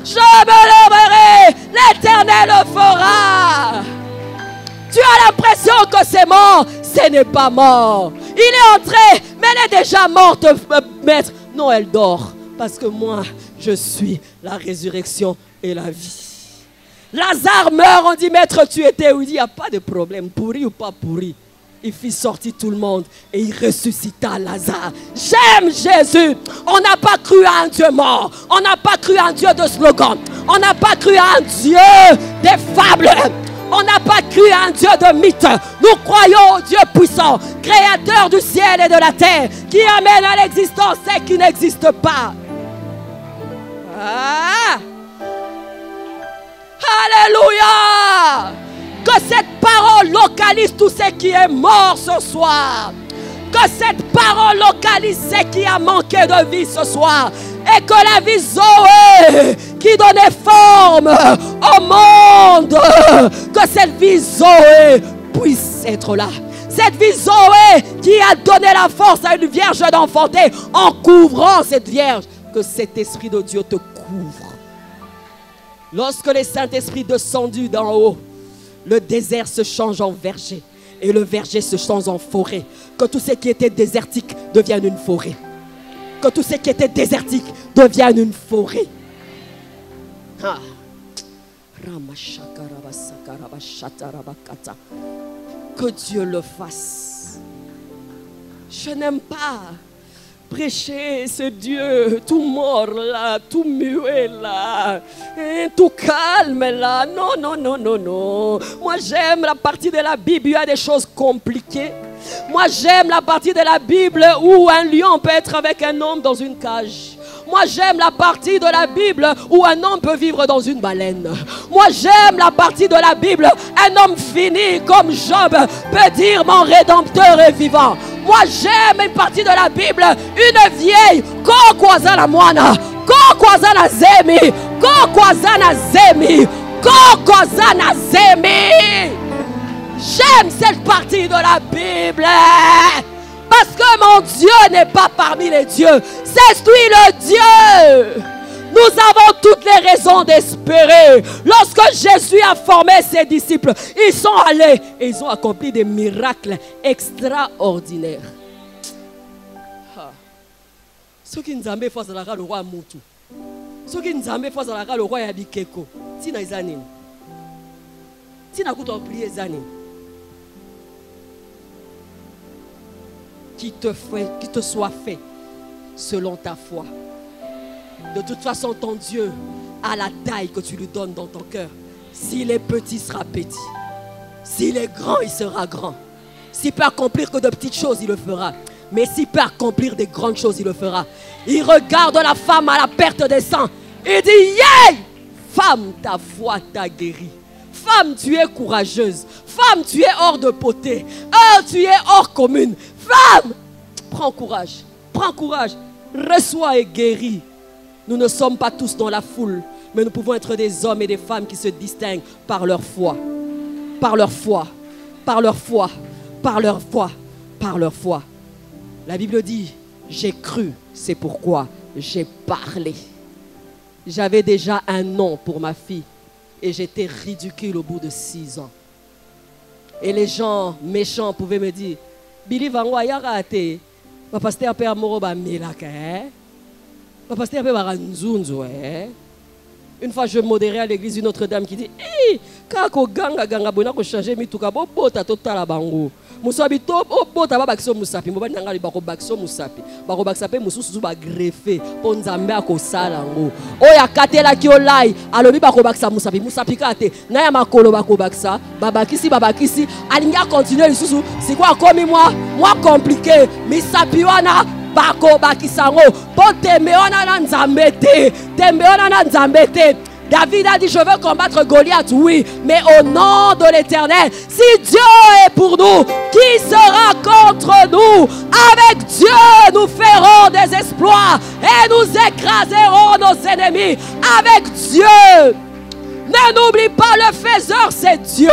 [SPEAKER 1] je me lèverai. L'Éternel le fera. Tu as l'impression que c'est mort. Ce n'est pas mort. Il est entré, mais elle est déjà morte, euh, maître. Non, elle dort. Parce que moi, je suis la résurrection et la vie. Lazare meurt, on dit, maître, tu étais où? Il dit, il n'y a pas de problème, pourri ou pas pourri il fit sortir tout le monde et il ressuscita Lazare. J'aime Jésus. On n'a pas cru à un Dieu mort. On n'a pas cru à un Dieu de slogan. On n'a pas cru à un Dieu des fables. On n'a pas cru à un Dieu de mythe. Nous croyons au Dieu puissant, créateur du ciel et de la terre, qui amène à l'existence ce qui n'existe pas. Ah! Alléluia! Que cette parole localise tout ce qui est mort ce soir. Que cette parole localise ce qui a manqué de vie ce soir. Et que la vie Zoé qui donnait forme au monde, que cette vie Zoé puisse être là. Cette vie Zoé qui a donné la force à une vierge d'enfanter en couvrant cette vierge. Que cet esprit de Dieu te couvre. Lorsque le Saint-Esprit descendu d'en haut le désert se change en verger et le verger se change en forêt. Que tout ce qui était désertique devienne une forêt. Que tout ce qui était désertique devienne une forêt. Que Dieu le fasse. Je n'aime pas prêcher ce Dieu tout mort là, tout muet là, tout calme là. Non, non, non, non, non. Moi j'aime la partie de la Bible, il y a des choses compliquées. Moi j'aime la partie de la Bible où un lion peut être avec un homme dans une cage. Moi, j'aime la partie de la Bible où un homme peut vivre dans une baleine. Moi, j'aime la partie de la Bible. Un homme fini comme Job peut dire mon rédempteur est vivant. Moi, j'aime une partie de la Bible. Une vieille, kokwazana zemi. J'aime cette partie de la Bible. Parce que mon Dieu n'est pas parmi les dieux. C'est lui le Dieu. Nous avons toutes les raisons d'espérer. Lorsque Jésus a formé ses disciples, ils sont allés et ils ont accompli des miracles extraordinaires. nzambe fo azalaka le roi soki nzambe fo azalaka le roi ya bikeko ntina eza nini ntina kutu qui te, soit fait selon ta foi. De toute façon, ton Dieu a la taille que tu lui donnes dans ton cœur. S'il est petit, il sera petit. S'il est grand, il sera grand. S'il peut accomplir que de petites choses, il le fera. Mais s'il peut accomplir des grandes choses, il le fera. Il regarde la femme à la perte des sangs. Il dit, yeah! Femme, ta foi t'a guéri. Femme, tu es courageuse. Femme, tu es hors de potée. Oh, tu es hors commune. Femme, prends courage. Prends courage. Reçois et guéris. Nous ne sommes pas tous dans la foule, mais nous pouvons être des hommes et des femmes qui se distinguent par leur foi. Par leur foi. Par leur foi. Par leur foi. Par leur foi. La Bible dit, j'ai cru, c'est pourquoi j'ai parlé. J'avais déjà un nom pour ma fille et j'étais ridicule au bout de six ans. Et les gens méchants pouvaient me dire, Billy Vango ayaka te. Bapaster pe amoro ba melaka eh? Bapaster pe baranzunzu eh? Une fois je modérais à l'église une Notre-Dame qui dit "Eh, kako ganga ganga bona ko changer mituka bo bota totala bango." mosu abi obota babakisa mosapi mobali na ngai bakobakisa mosapi bakobakisa mpe mosusu zu bagrefe mpo nzambe akosala yango oyo akatelaki olai alobi bakobakisa mosapi mosapi kaka te na ya makolo bakobakisa babakisi babakisi alingi akontinue lisusu. Sikoyo akomi mwa mwa komplike. Misapi wana bakobakisa yango mpo tembe wana na nzambe te tembe wana na nzambe te. David a dit, je veux combattre Goliath, oui, mais au nom de l'Éternel. Si Dieu est pour nous, qui sera contre nous? Avec Dieu, nous ferons des exploits et nous écraserons nos ennemis. Avec Dieu. Ne n'oublie pas, le faiseur, c'est Dieu.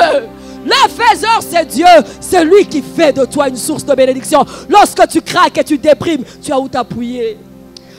[SPEAKER 1] Le faiseur, c'est Dieu. C'est lui qui fait de toi une source de bénédiction. Lorsque tu craques et tu déprimes, tu as où t'appuyer?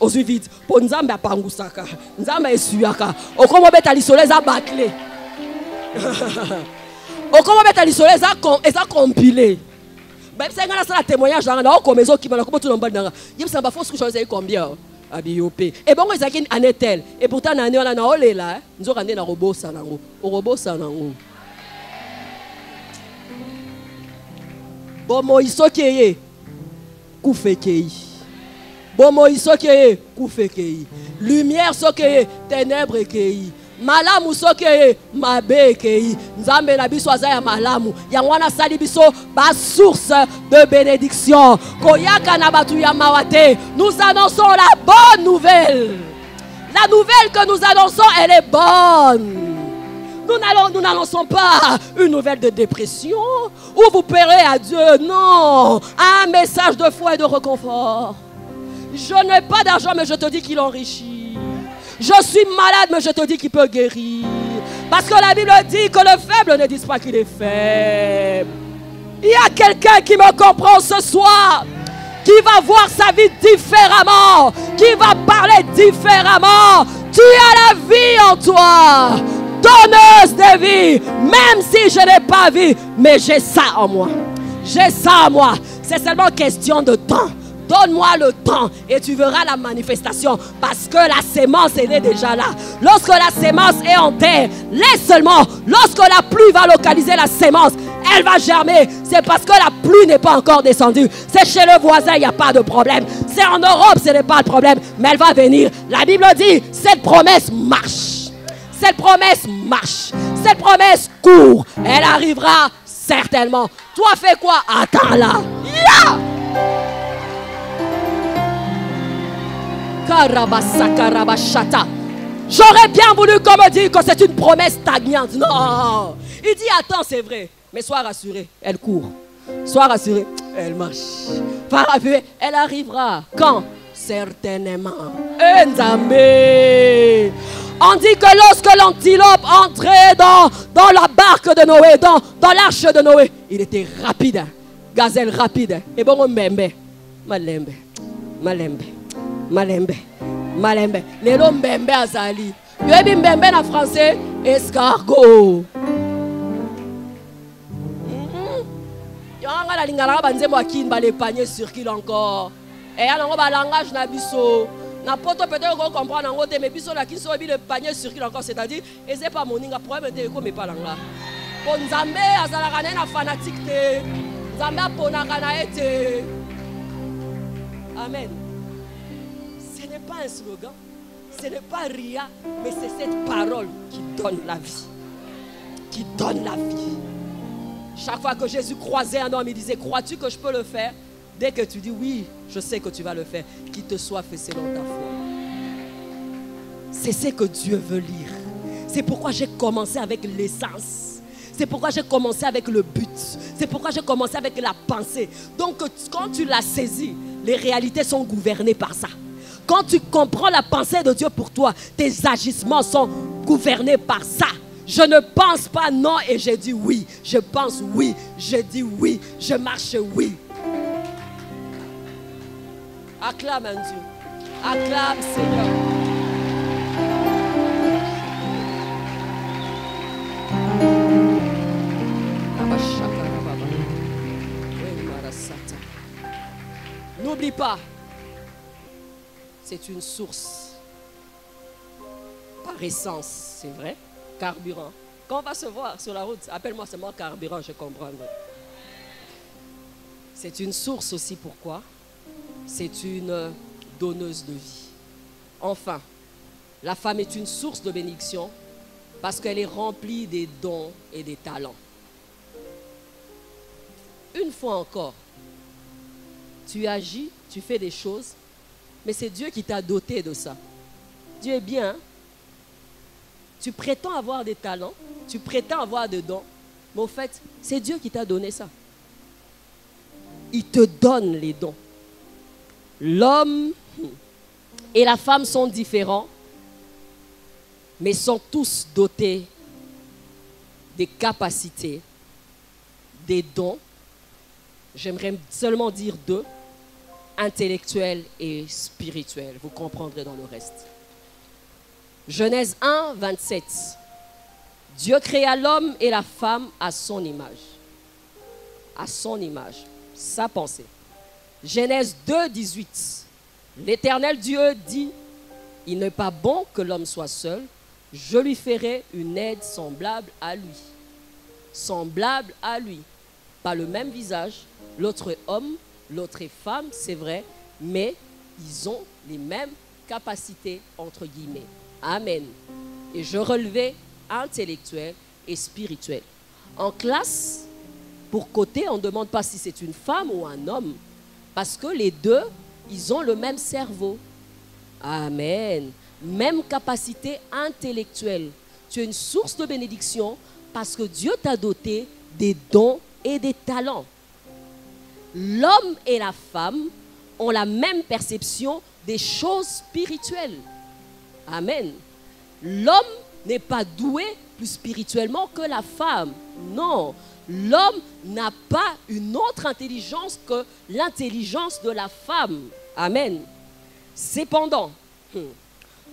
[SPEAKER 1] ozwi vide mpo nzambe apangusaka nzambe esuyaka. Okoma obeta lisolo eza bakle okoma obeta lisolo eza com- eza compile bayebisa ngai nasala témoignage nanga naokoma ezokima nakoma tuna mobali nanga. Yebisa bafo suku ezalaki combien? Abi yo mpe ebongo ezalaki ane tel e pourtant na ane wana naolela eh, nzoka nde nakobosa nango. Okobosa nango. Bomoi soki eye kufa ekei bomoi soki ekei lumière soki ténèbre ekei malamu soki mabe ekei nzambe na biso aza malamu. Yango wana asali biso basource de bénédiction. Koyaka na bato ya nous annonçons la bonne nouvelle. La nouvelle que nous annonçons elle est bonne. Nous n'annonçons pas une nouvelle de dépression où vous paierez à Dieu. Non, un message de foi et de réconfort. Je n'ai pas d'argent, mais je te dis qu'il enrichit. Je suis malade, mais je te dis qu'il peut guérir. Parce que la Bible dit que le faible ne dit pas qu'il est faible. Il y a quelqu'un qui me comprend ce soir, qui va voir sa vie différemment, qui va parler différemment. Tu as la vie en toi, donneuse de vie, même si je n'ai pas vu, mais j'ai ça en moi. J'ai ça en moi. C'est seulement question de temps. Donne-moi le temps et tu verras la manifestation parce que la sémence est déjà là. Lorsque la sémence est en terre, laisse seulement. Lorsque la pluie va localiser la sémence, elle va germer. C'est parce que la pluie n'est pas encore descendue. C'est chez le voisin, il n'y a pas de problème. C'est en Europe, ce n'est pas le problème. Mais elle va venir. La Bible dit, cette promesse marche. Cette promesse marche. Cette promesse court. Elle arrivera certainement. Toi, fais quoi? Attends-la. Yeah! J'aurais bien voulu qu'on me dise que c'est une promesse stagnante. Non. Il dit, attends, c'est vrai. Mais sois rassuré, elle court. Sois rassuré, elle marche. Sois elle arrivera. Quand? Certainement. On dit que lorsque l'antilope entrait dans, dans la barque de Noé, dans, dans l'arche de Noé, il était rapide. Gazelle rapide. Et bon, mbembe. Malembe. Malembe. Malembe. Malembe. Lelo mbembe azali. Yoyebi mbembe en français, escargot. yanga nalingaka banzembo ya kini balepanie circule encore eya nango balangage na biso na poto peut-être okocomprendre yango te mais biso nakini so oyebi le panier circule encore c'est-à-dire eza epa moninga problème te ekomi epa nanga mpo nzambe azalaka na ye na fanatique te nzambe aponaka na ye te amen pas un slogan ce n'est pas ria mais c'est cette parole qui donne la vie qui donne la vie chaque fois que Jésus croisait un homme, il disait, crois-tu que je peux le faire? Dès que tu dis oui, je sais que tu vas le faire, qu'il te soit fait selon ta foi. C'est ce que Dieu veut lire. C'est pourquoi j'ai commencé avec l'essence. C'est pourquoi j'ai commencé avec le but. C'est pourquoi j'ai commencé avec la pensée. Donc quand tu l'as saisi, les réalités sont gouvernées par ça. Quand tu comprends la pensée de Dieu pour toi, tes agissements sont gouvernés par ça. Je ne pense pas non et je dis oui. Je pense oui. Je dis oui. Je marche oui. Acclame un Dieu. Acclame Seigneur. N'oublie pas, c'est une source par essence, c'est vrai carburant. Quand on va se voir sur la route, appelle-moi seulement carburant, je comprends. C'est une source aussi, pourquoi? C'est une donneuse de vie. Enfin, la femme est une source de bénédiction parce qu'elle est remplie des dons et des talents. Une fois encore, tu agis, tu fais des choses, mais c'est Dieu qui t'a doté de ça. Dieu est bien, tu prétends avoir des talents, tu prétends avoir des dons, mais au fait, c'est Dieu qui t'a donné ça. Il te donne les dons. L'homme et la femme sont différents, mais sont tous dotés des capacités, des dons. J'aimerais seulement dire deux, intellectuels et spirituels. Vous comprendrez dans le reste. Genèse 1, 27. Dieu créa l'homme et la femme à son image. À son image. Sa pensée. Genèse 2, 18. L'Éternel Dieu dit, il n'est pas bon que l'homme soit seul, je lui ferai une aide semblable à lui. Semblable à lui. Pas le même visage, l'autre homme, l'autre est femme, c'est vrai, mais ils ont les mêmes capacités, entre guillemets. Amen. Et je relevais intellectuel et spirituel. En classe, pour côté, on ne demande pas si c'est une femme ou un homme, parce que les deux, ils ont le même cerveau. Amen. Même capacité intellectuelle. Tu es une source de bénédiction parce que Dieu t'a doté des dons et des talents. L'homme et la femme ont la même perception des choses spirituelles. Amen. L'homme n'est pas doué plus spirituellement que la femme. Non. l'homme n'a pas une autre intelligence que l'intelligence de la femme. Amen. Cependant, hmm,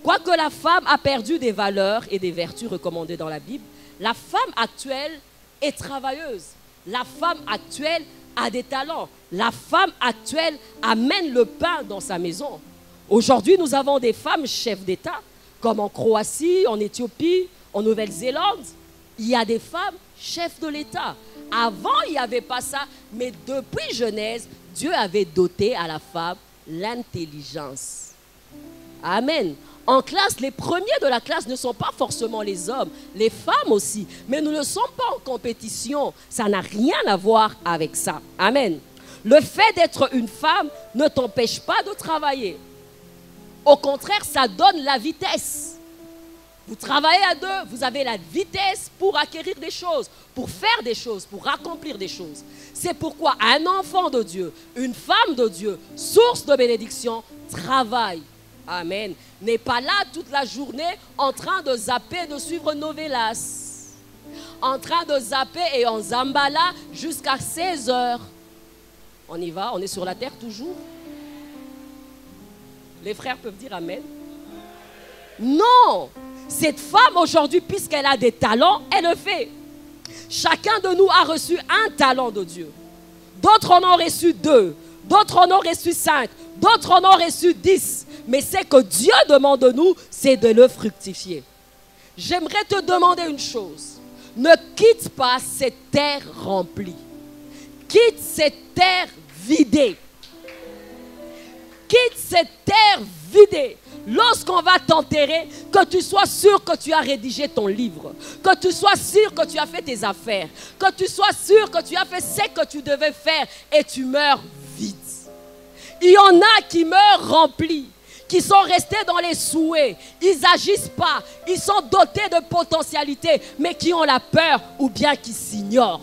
[SPEAKER 1] quoique la femme a perdu des valeurs et des vertus recommandées dans la Bible, la femme actuelle est travailleuse. La femme actuelle des talents. La femme actuelle amène le pain dans sa maison. Aujourd'hui, nous avons des femmes chefs d'État, comme en Croatie, en Éthiopie, en Nouvelle-Zélande. Il y a des femmes chefs de l'État. Avant, il n'y avait pas ça, mais depuis Genèse, Dieu avait doté à la femme l'intelligence. Amen. En classe, les premiers de la classe ne sont pas forcément les hommes, les femmes aussi. Mais nous ne sommes pas en compétition. Ça n'a rien à voir avec ça. Amen. Le fait d'être une femme ne t'empêche pas de travailler. Au contraire, ça donne la vitesse. Vous travaillez à deux, vous avez la vitesse pour acquérir des choses, pour faire des choses, pour accomplir des choses. C'est pourquoi un enfant de Dieu, une femme de Dieu, source de bénédiction, travaille Amen. N'est pas là toute la journée en train de zapper, de suivre Novelas. En train de zapper et en zambala jusqu'à 16 heures. On y va, on est sur la terre toujours. Les frères peuvent dire Amen. Non, cette femme aujourd'hui, puisqu'elle a des talents, elle le fait. Chacun de nous a reçu un talent de Dieu. D'autres en ont reçu deux. D'autres en ont reçu cinq. D'autres en ont reçu dix. Mais ce que Dieu demande de nous, c'est de le fructifier. J'aimerais te demander une chose. Ne quitte pas cette terre remplie. Quitte cette terre vidée. Quitte cette terre vidée. Lorsqu'on va t'enterrer, que tu sois sûr que tu as rédigé ton livre, que tu sois sûr que tu as fait tes affaires, que tu sois sûr que tu as fait ce que tu devais faire et tu meurs. Il y en a qui meurent remplis qui sont restés dans les souhaits. Ils n'agissent pas. Ils sont dotés de potentialités, mais qui ont la peur ou bien qui s'ignorent.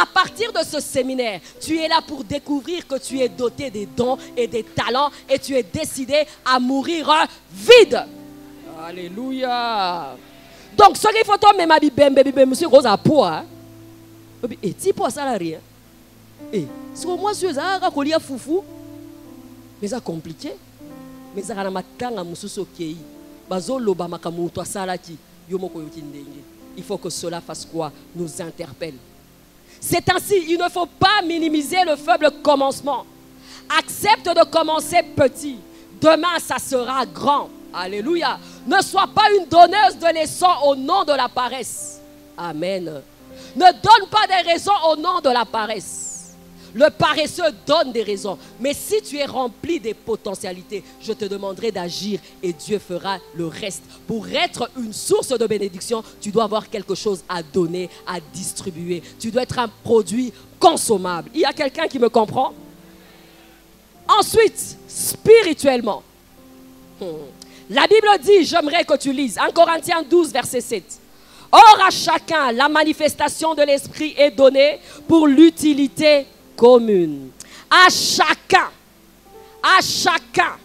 [SPEAKER 1] À partir de ce séminaire, tu es là pour découvrir que tu es doté des dons et des talents et tu es décidé à mourir vide. Alléluia. Donc, ce qu'il faut toi, même à monsieur Rose à poids. Et tu ça, rien. Et, si moi, je suis foufou, c'est compliqué. Me ezalaka na matanga mosusu okei. Bazoloba makambo moto asalaki yo il faut que cela fasse quoi? Nous interpelle. C'est ainsi il ne faut pas minimiser le faible commencement. Accepte de commencer petit. Demain ça sera grand. Alléluia. Ne sois pas une donneuse de leçons au nom de la paresse. Amen. Ne donne pas des raisons au nom de la paresse le paresseux donne des raisons. Mais si tu es rempli des potentialités, je te demanderai d'agir et Dieu fera le reste. Pour être une source de bénédiction, tu dois avoir quelque chose à donner, à distribuer. Tu dois être un produit consommable. Il y a quelqu'un qui me comprend? Ensuite, spirituellement. Hmm. La Bible dit, j'aimerais que tu lises, 1 Corinthiens 12, verset 7. Or à chacun, la manifestation de l'Esprit est donnée pour l'utilité commune. À chacun, à chacun,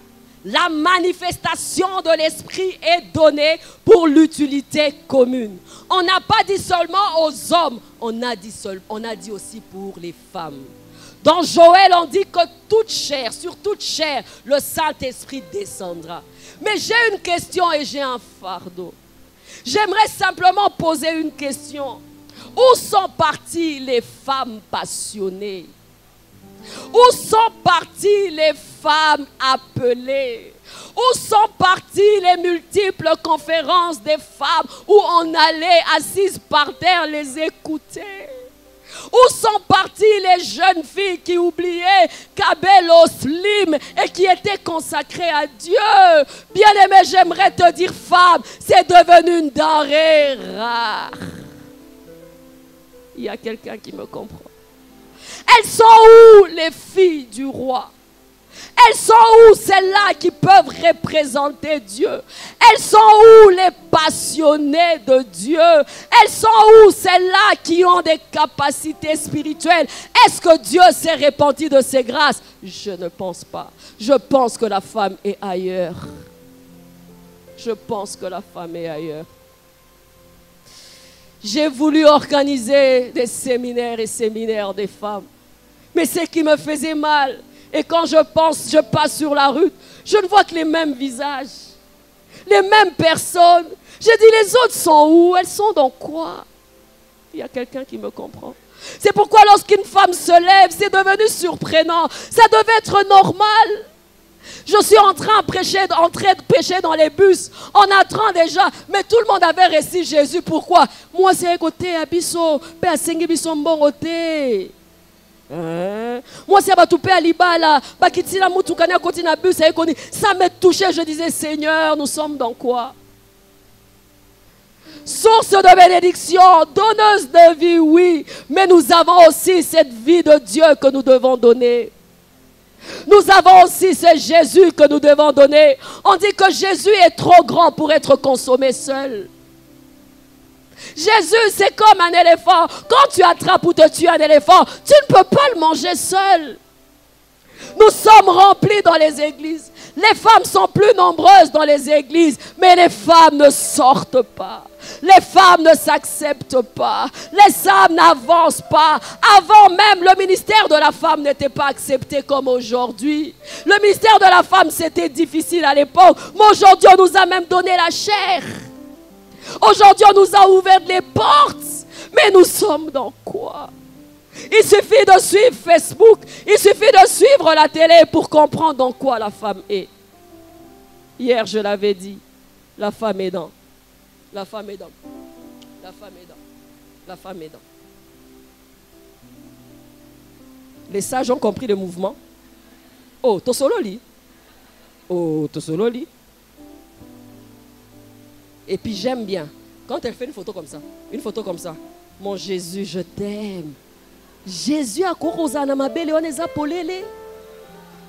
[SPEAKER 1] la manifestation de l'Esprit est donnée pour l'utilité commune. On n'a pas dit seulement aux hommes, on a dit, on a dit aussi pour les femmes. Dans Joël, on dit que toute chair, sur toute chair, le Saint-Esprit descendra. Mais j'ai une question et j'ai un fardeau. J'aimerais simplement poser une question. Où sont parties les femmes passionnées? Où sont parties les femmes appelées? Où sont parties les multiples conférences des femmes où on allait assises par terre les écouter? Où sont parties les jeunes filles qui oubliaient Kabel Slim et qui étaient consacrées à Dieu? Bien-aimé, j'aimerais te dire, femme, c'est devenu une denrée rare. Il y a quelqu'un qui me comprend. Elles sont où les filles du roi? Elles sont où celles-là qui peuvent représenter Dieu? Elles sont où les passionnés de Dieu? Elles sont où celles-là qui ont des capacités spirituelles? Est-ce que Dieu s'est répandu de ses grâces? Je ne pense pas. Je pense que la femme est ailleurs. Je pense que la femme est ailleurs. J'ai voulu organiser des séminaires et séminaires des femmes. Mais ce qui me faisait mal, et quand je pense, je passe sur la rue, je ne vois que les mêmes visages, les mêmes personnes. J'ai dit, les autres sont où? Elles sont dans quoi? Il y a quelqu'un qui me comprend. C'est pourquoi lorsqu'une femme se lève, c'est devenu surprenant. Ça devait être normal. Je suis en train de prêcher, en train de prêcher dans les bus, en entrant déjà, mais tout le monde avait reçu Jésus. Pourquoi? Moi, c'est côté abisso, père biso bon côté. Hein? Moi, Batoupé à Libala, Bakitila Moutoukania Kotina bus, ça m'a touché. Je disais, Seigneur, nous sommes dans quoi? Source de bénédiction, donneuse de vie, oui, mais nous avons aussi cette vie de Dieu que nous devons donner. Nous avons aussi ce Jésus que nous devons donner. On dit que Jésus est trop grand pour être consommé seul. Jésus, c'est comme un éléphant. Quand tu attrapes ou te tues un éléphant, tu ne peux pas le manger seul. Nous sommes remplis dans les églises. Les femmes sont plus nombreuses dans les églises, mais les femmes ne sortent pas. Les femmes ne s'acceptent pas. Les femmes n'avancent pas. Avant même, le ministère de la femme n'était pas accepté comme aujourd'hui. Le ministère de la femme, c'était difficile à l'époque. Mais aujourd'hui, on nous a même donné la chair. Aujourd'hui, on nous a ouvert les portes. Mais nous sommes dans quoi? Il suffit de suivre Facebook. Il suffit de suivre la télé pour comprendre dans quoi la femme est. Hier, je l'avais dit. La femme est dans la femme est dans. La femme est dans. La femme est dans. Les sages ont compris le mouvement. Oh, Tosololi. Oh, Tosololi. Et puis j'aime bien. Quand elle fait une photo comme ça, une photo comme ça, mon Jésus, je t'aime. Jésus a kokozala ma belle on eza polele.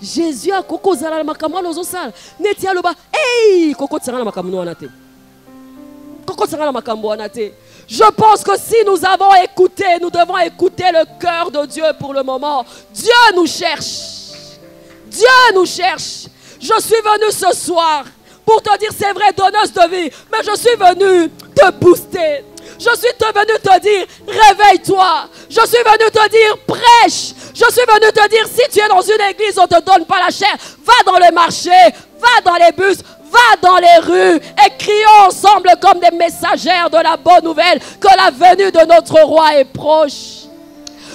[SPEAKER 1] Jésus a kokozala makambo ozosala. Neti aloba, hey, koko tsanga makambo wana te. Je pense que si nous avons écouté, nous devons écouter le cœur de Dieu pour le moment. Dieu nous cherche. Dieu nous cherche. Je suis venu ce soir pour te dire, c'est vrai, donneuse de vie, mais je suis venu te booster. Je suis venu te dire, réveille-toi. Je suis venu te dire, prêche. Je suis venu te dire, si tu es dans une église, on ne te donne pas la chair, va dans le marché, va dans les bus, va dans les rues et crions ensemble comme des messagères de la bonne nouvelle que la venue de notre roi est proche.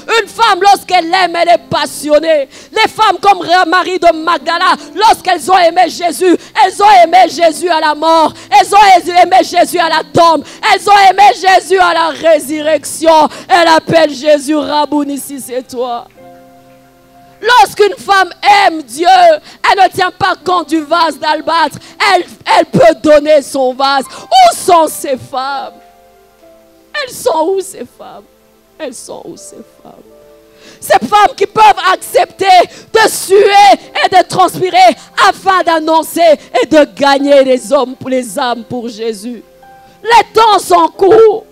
[SPEAKER 1] Une femme, lorsqu'elle aime, elle est passionnée. Les femmes comme Marie de Magdala, lorsqu'elles ont aimé Jésus, elles ont aimé Jésus à la mort. Elles ont aimé Jésus à la tombe. Elles ont aimé Jésus à la résurrection. Elle appelle Jésus Raboun ici, c'est toi. Lorsqu'une femme aime Dieu, elle ne tient pas compte du vase d'albâtre. Elle, elle peut donner son vase. Où sont ces femmes? Elles sont où ces femmes? Elles sont où ces femmes? Ces femmes qui peuvent accepter de suer et de transpirer afin d'annoncer et de gagner les hommes pour les âmes pour Jésus. Les temps sont courts.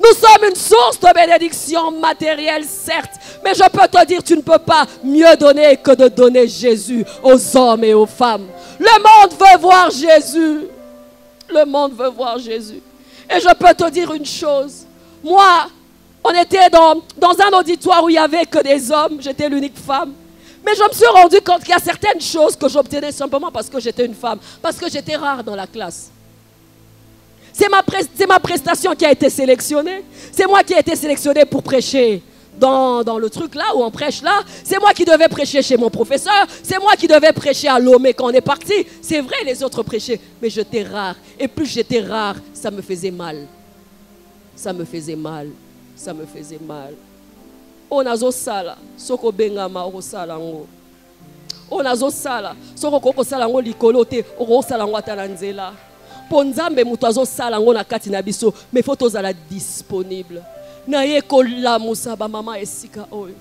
[SPEAKER 1] Nous sommes une source de bénédiction matérielle, certes, mais je peux te dire, tu ne peux pas mieux donner que de donner Jésus aux hommes et aux femmes. Le monde veut voir Jésus. Le monde veut voir Jésus. Et je peux te dire une chose. Moi, on était dans, un auditoire où il n'y avait que des hommes. J'étais l'unique femme. Mais je me suis rendu compte qu'il y a certaines choses que j'obtenais simplement parce que j'étais une femme. Parce que j'étais rare dans la classe. C'est ma, prestation qui a été sélectionnée. C'est moi qui ai été sélectionné pour prêcher dans, dans, le truc là où on prêche là. C'est moi qui devais prêcher chez mon professeur. C'est moi qui devais prêcher à Lomé quand on est parti. C'est vrai, les autres prêchaient. Mais j'étais rare. Et plus j'étais rare, ça me faisait mal. Ça me faisait mal. Ça me faisait mal. On a sala soko bengama okosala ngo. On a sala soko kokosala ngo likolo te okosala ngo ata nzela. Mpo nzambe moto azosala yango na kati na biso me fo tozala disponible. Naye kolamusa bamama esika oyo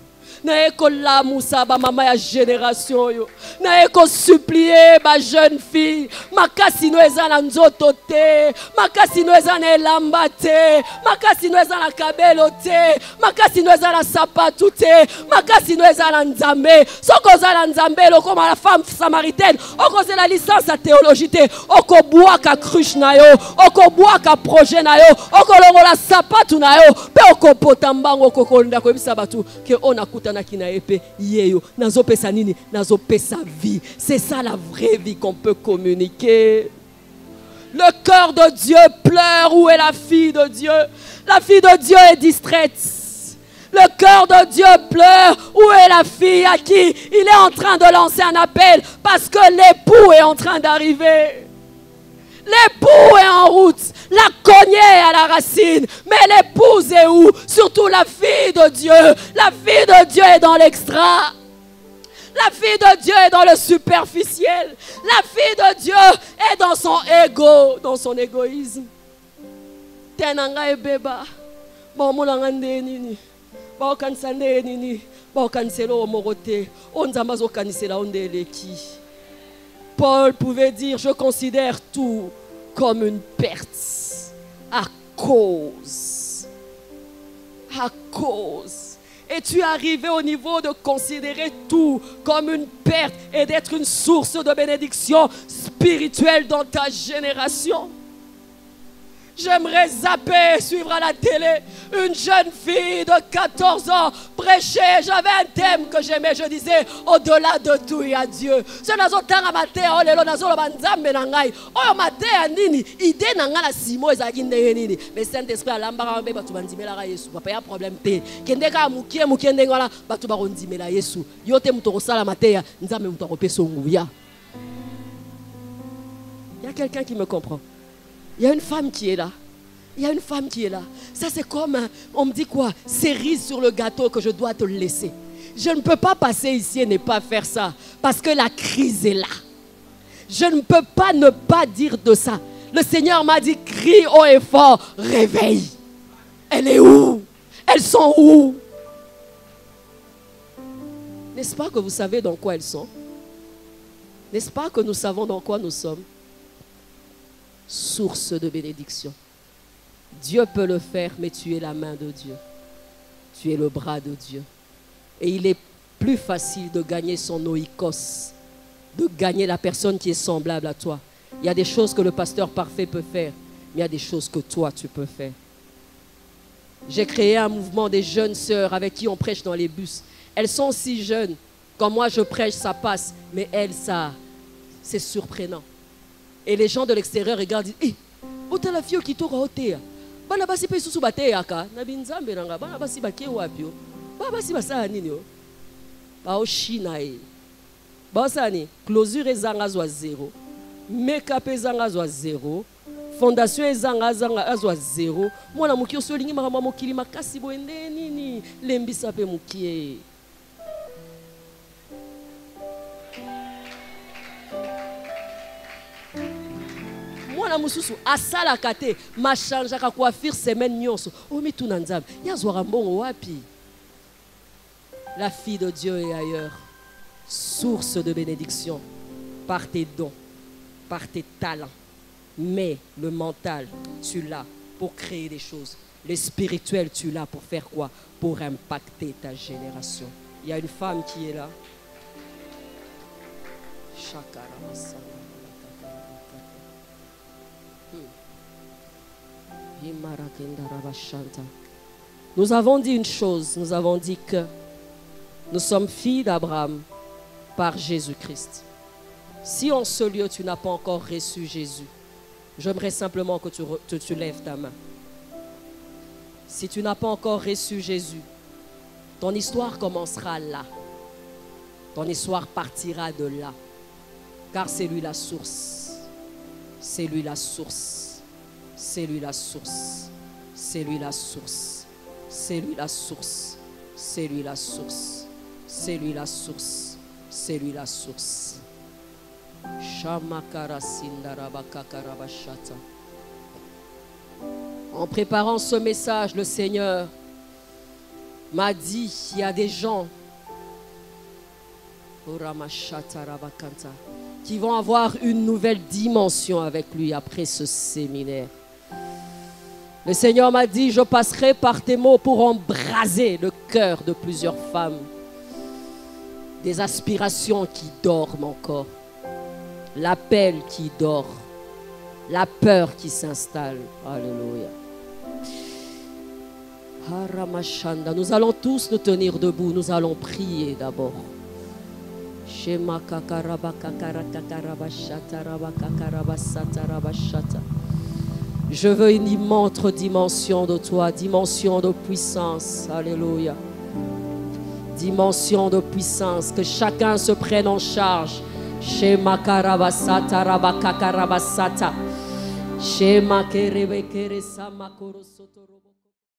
[SPEAKER 1] naye kolamusa bamama ya génération oyo naye kosuplie bajeune fille. Makasi no eza na nzoto te. Makasi no eza na elamba te. Makasi no eza na kabelo te. Makasi no eza na sapatu te. Makasi no eza na nzambe. Soki oza na nzambe elokoma la femme samaritaine okozela licence ya théologie te okobwaka cruche na yo okobwaka projet na yo okolongola sapatu na yo mpe okopota mbango okokonda koyebisa bato ke oyo nakutanaki na ye mpe ye yo vie. C'est ça la vraie vie qu'on peut communiquer. Le cœur de Dieu pleure. Où est la fille de Dieu? La fille de Dieu est distraite. Le cœur de Dieu pleure. Où est la fille à qui il est en train de lancer un appel? Parce que l'époux est en train d'arriver L'époux est en route. La cognée à la racine. Mais l'épouse est où? Surtout la fille de Dieu. La fille de Dieu est dans l'extra. La fille de Dieu est dans le superficiel. La fille de Dieu est dans son ego, dans son égoïsme. Paul pouvait dire, je considère tout comme une perte à cause, à cause. Et tu es arrivé au niveau de considérer tout comme une perte et d'être une source de bénédiction spirituelle dans ta génération. J'aimerais zapper, suivre à la télé une jeune fille de 14 ans. Prêcher. J'avais un thème que j'aimais. Je disais au-delà de tout, il y a Dieu. Ce nazotanga mateya oyo lelo nazoloba nzambe na ngai. Oyo mateya nini? Ide na ngai na simo ezalaki ndenge nini? Mais saint esprit alambaka mpe bato bandimelaka yesu. Papa ya problème te. Kende kaka mokie mokie ndenge wana bato bakondimela yesu. Yo te moto akosala mateya nzambe moto akopesa nguya. Il y a quelqu'un qui me comprend il y a une femme qui est là. Il y a une femme qui est là. Ça, c'est comme, un- on me dit quoi? Cerise sur le gâteau que je dois te laisser. Je ne peux pas passer ici et ne pas faire ça. Parce que la crise est là. Je ne peux pas ne pas dire de ça. Le Seigneur m'a dit, crie haut et fort, réveille. Elle est où? Elles sont où? N'est-ce pas que vous savez dans quoi elles sont? N'est-ce pas que nous savons dans quoi nous sommes? Source de bénédiction. Dieu peut le faire, mais tu es la main de Dieu. Tu es le bras de Dieu. Et il est plus facile de gagner son oikos, de gagner la personne qui est semblable à toi. Il y a des choses que le pasteur parfait peut faire, mais il y a des choses que toi, tu peux faire. J'ai créé un mouvement des jeunes sœurs avec qui on prêche dans les bus. Elles sont si jeunes. Quand moi je prêche, ça passe. Mais elles, ça, c'est surprenant. Et les gens de l'extérieur regardent et disent Eh, la fille qui toka otea. Bana basi pe susu bateyaka. Na binzambe nanga bana basi bake wapi yo? Bana basi basala nini yo? Bao China e. Basani, clôture ezanga zwa zéro. Make-up ezanga zwa zéro. fondation ezanga azanga azwa zéro. Mwana moki oso olingi makambo mokili makasi boye nde nini? Lembisa mpe mokie. Semaine wapi? La fille de dieu est ailleurs. Source de bénédiction. Par tes dons par tes talents. Mais le mental tu l'as pour créer des choses. Le spirituel tu l'as pour faire quoi? Pour impacter ta génération. Il y a une femme qui est là. Shakaramasana. Nous avons dit une chose, nous avons dit que nous sommes filles d'Abraham par Jésus-Christ. Si en ce lieu tu n'as pas encore reçu Jésus, j'aimerais simplement que tu, re- que tu lèves ta main. Si tu n'as pas encore reçu Jésus, ton histoire commencera là. Ton histoire partira de là. Car c'est lui la source. C'est lui la source. C'est lui la source. C'est lui la source. C'est lui la source. C'est lui la source. C'est lui la source. C'est lui la source. En préparant ce message, le Seigneur m'a dit qu'il y a des gens qui vont avoir une nouvelle dimension avec lui après ce séminaire. Le Seigneur m'a dit, je passerai par tes mots pour embraser le cœur de plusieurs femmes. Des aspirations qui dorment encore. L'appel qui dort. La peur qui s'installe. Alléluia. Nous allons tous nous tenir debout. Nous allons prier d'abord. Je veux une immense dimension de toi, dimension de puissance. Alléluia. Dimension de puissance, que chacun se prenne en charge. Shema karabasata rabakakarabasata. Shema kerebekere samakoro sotorobo.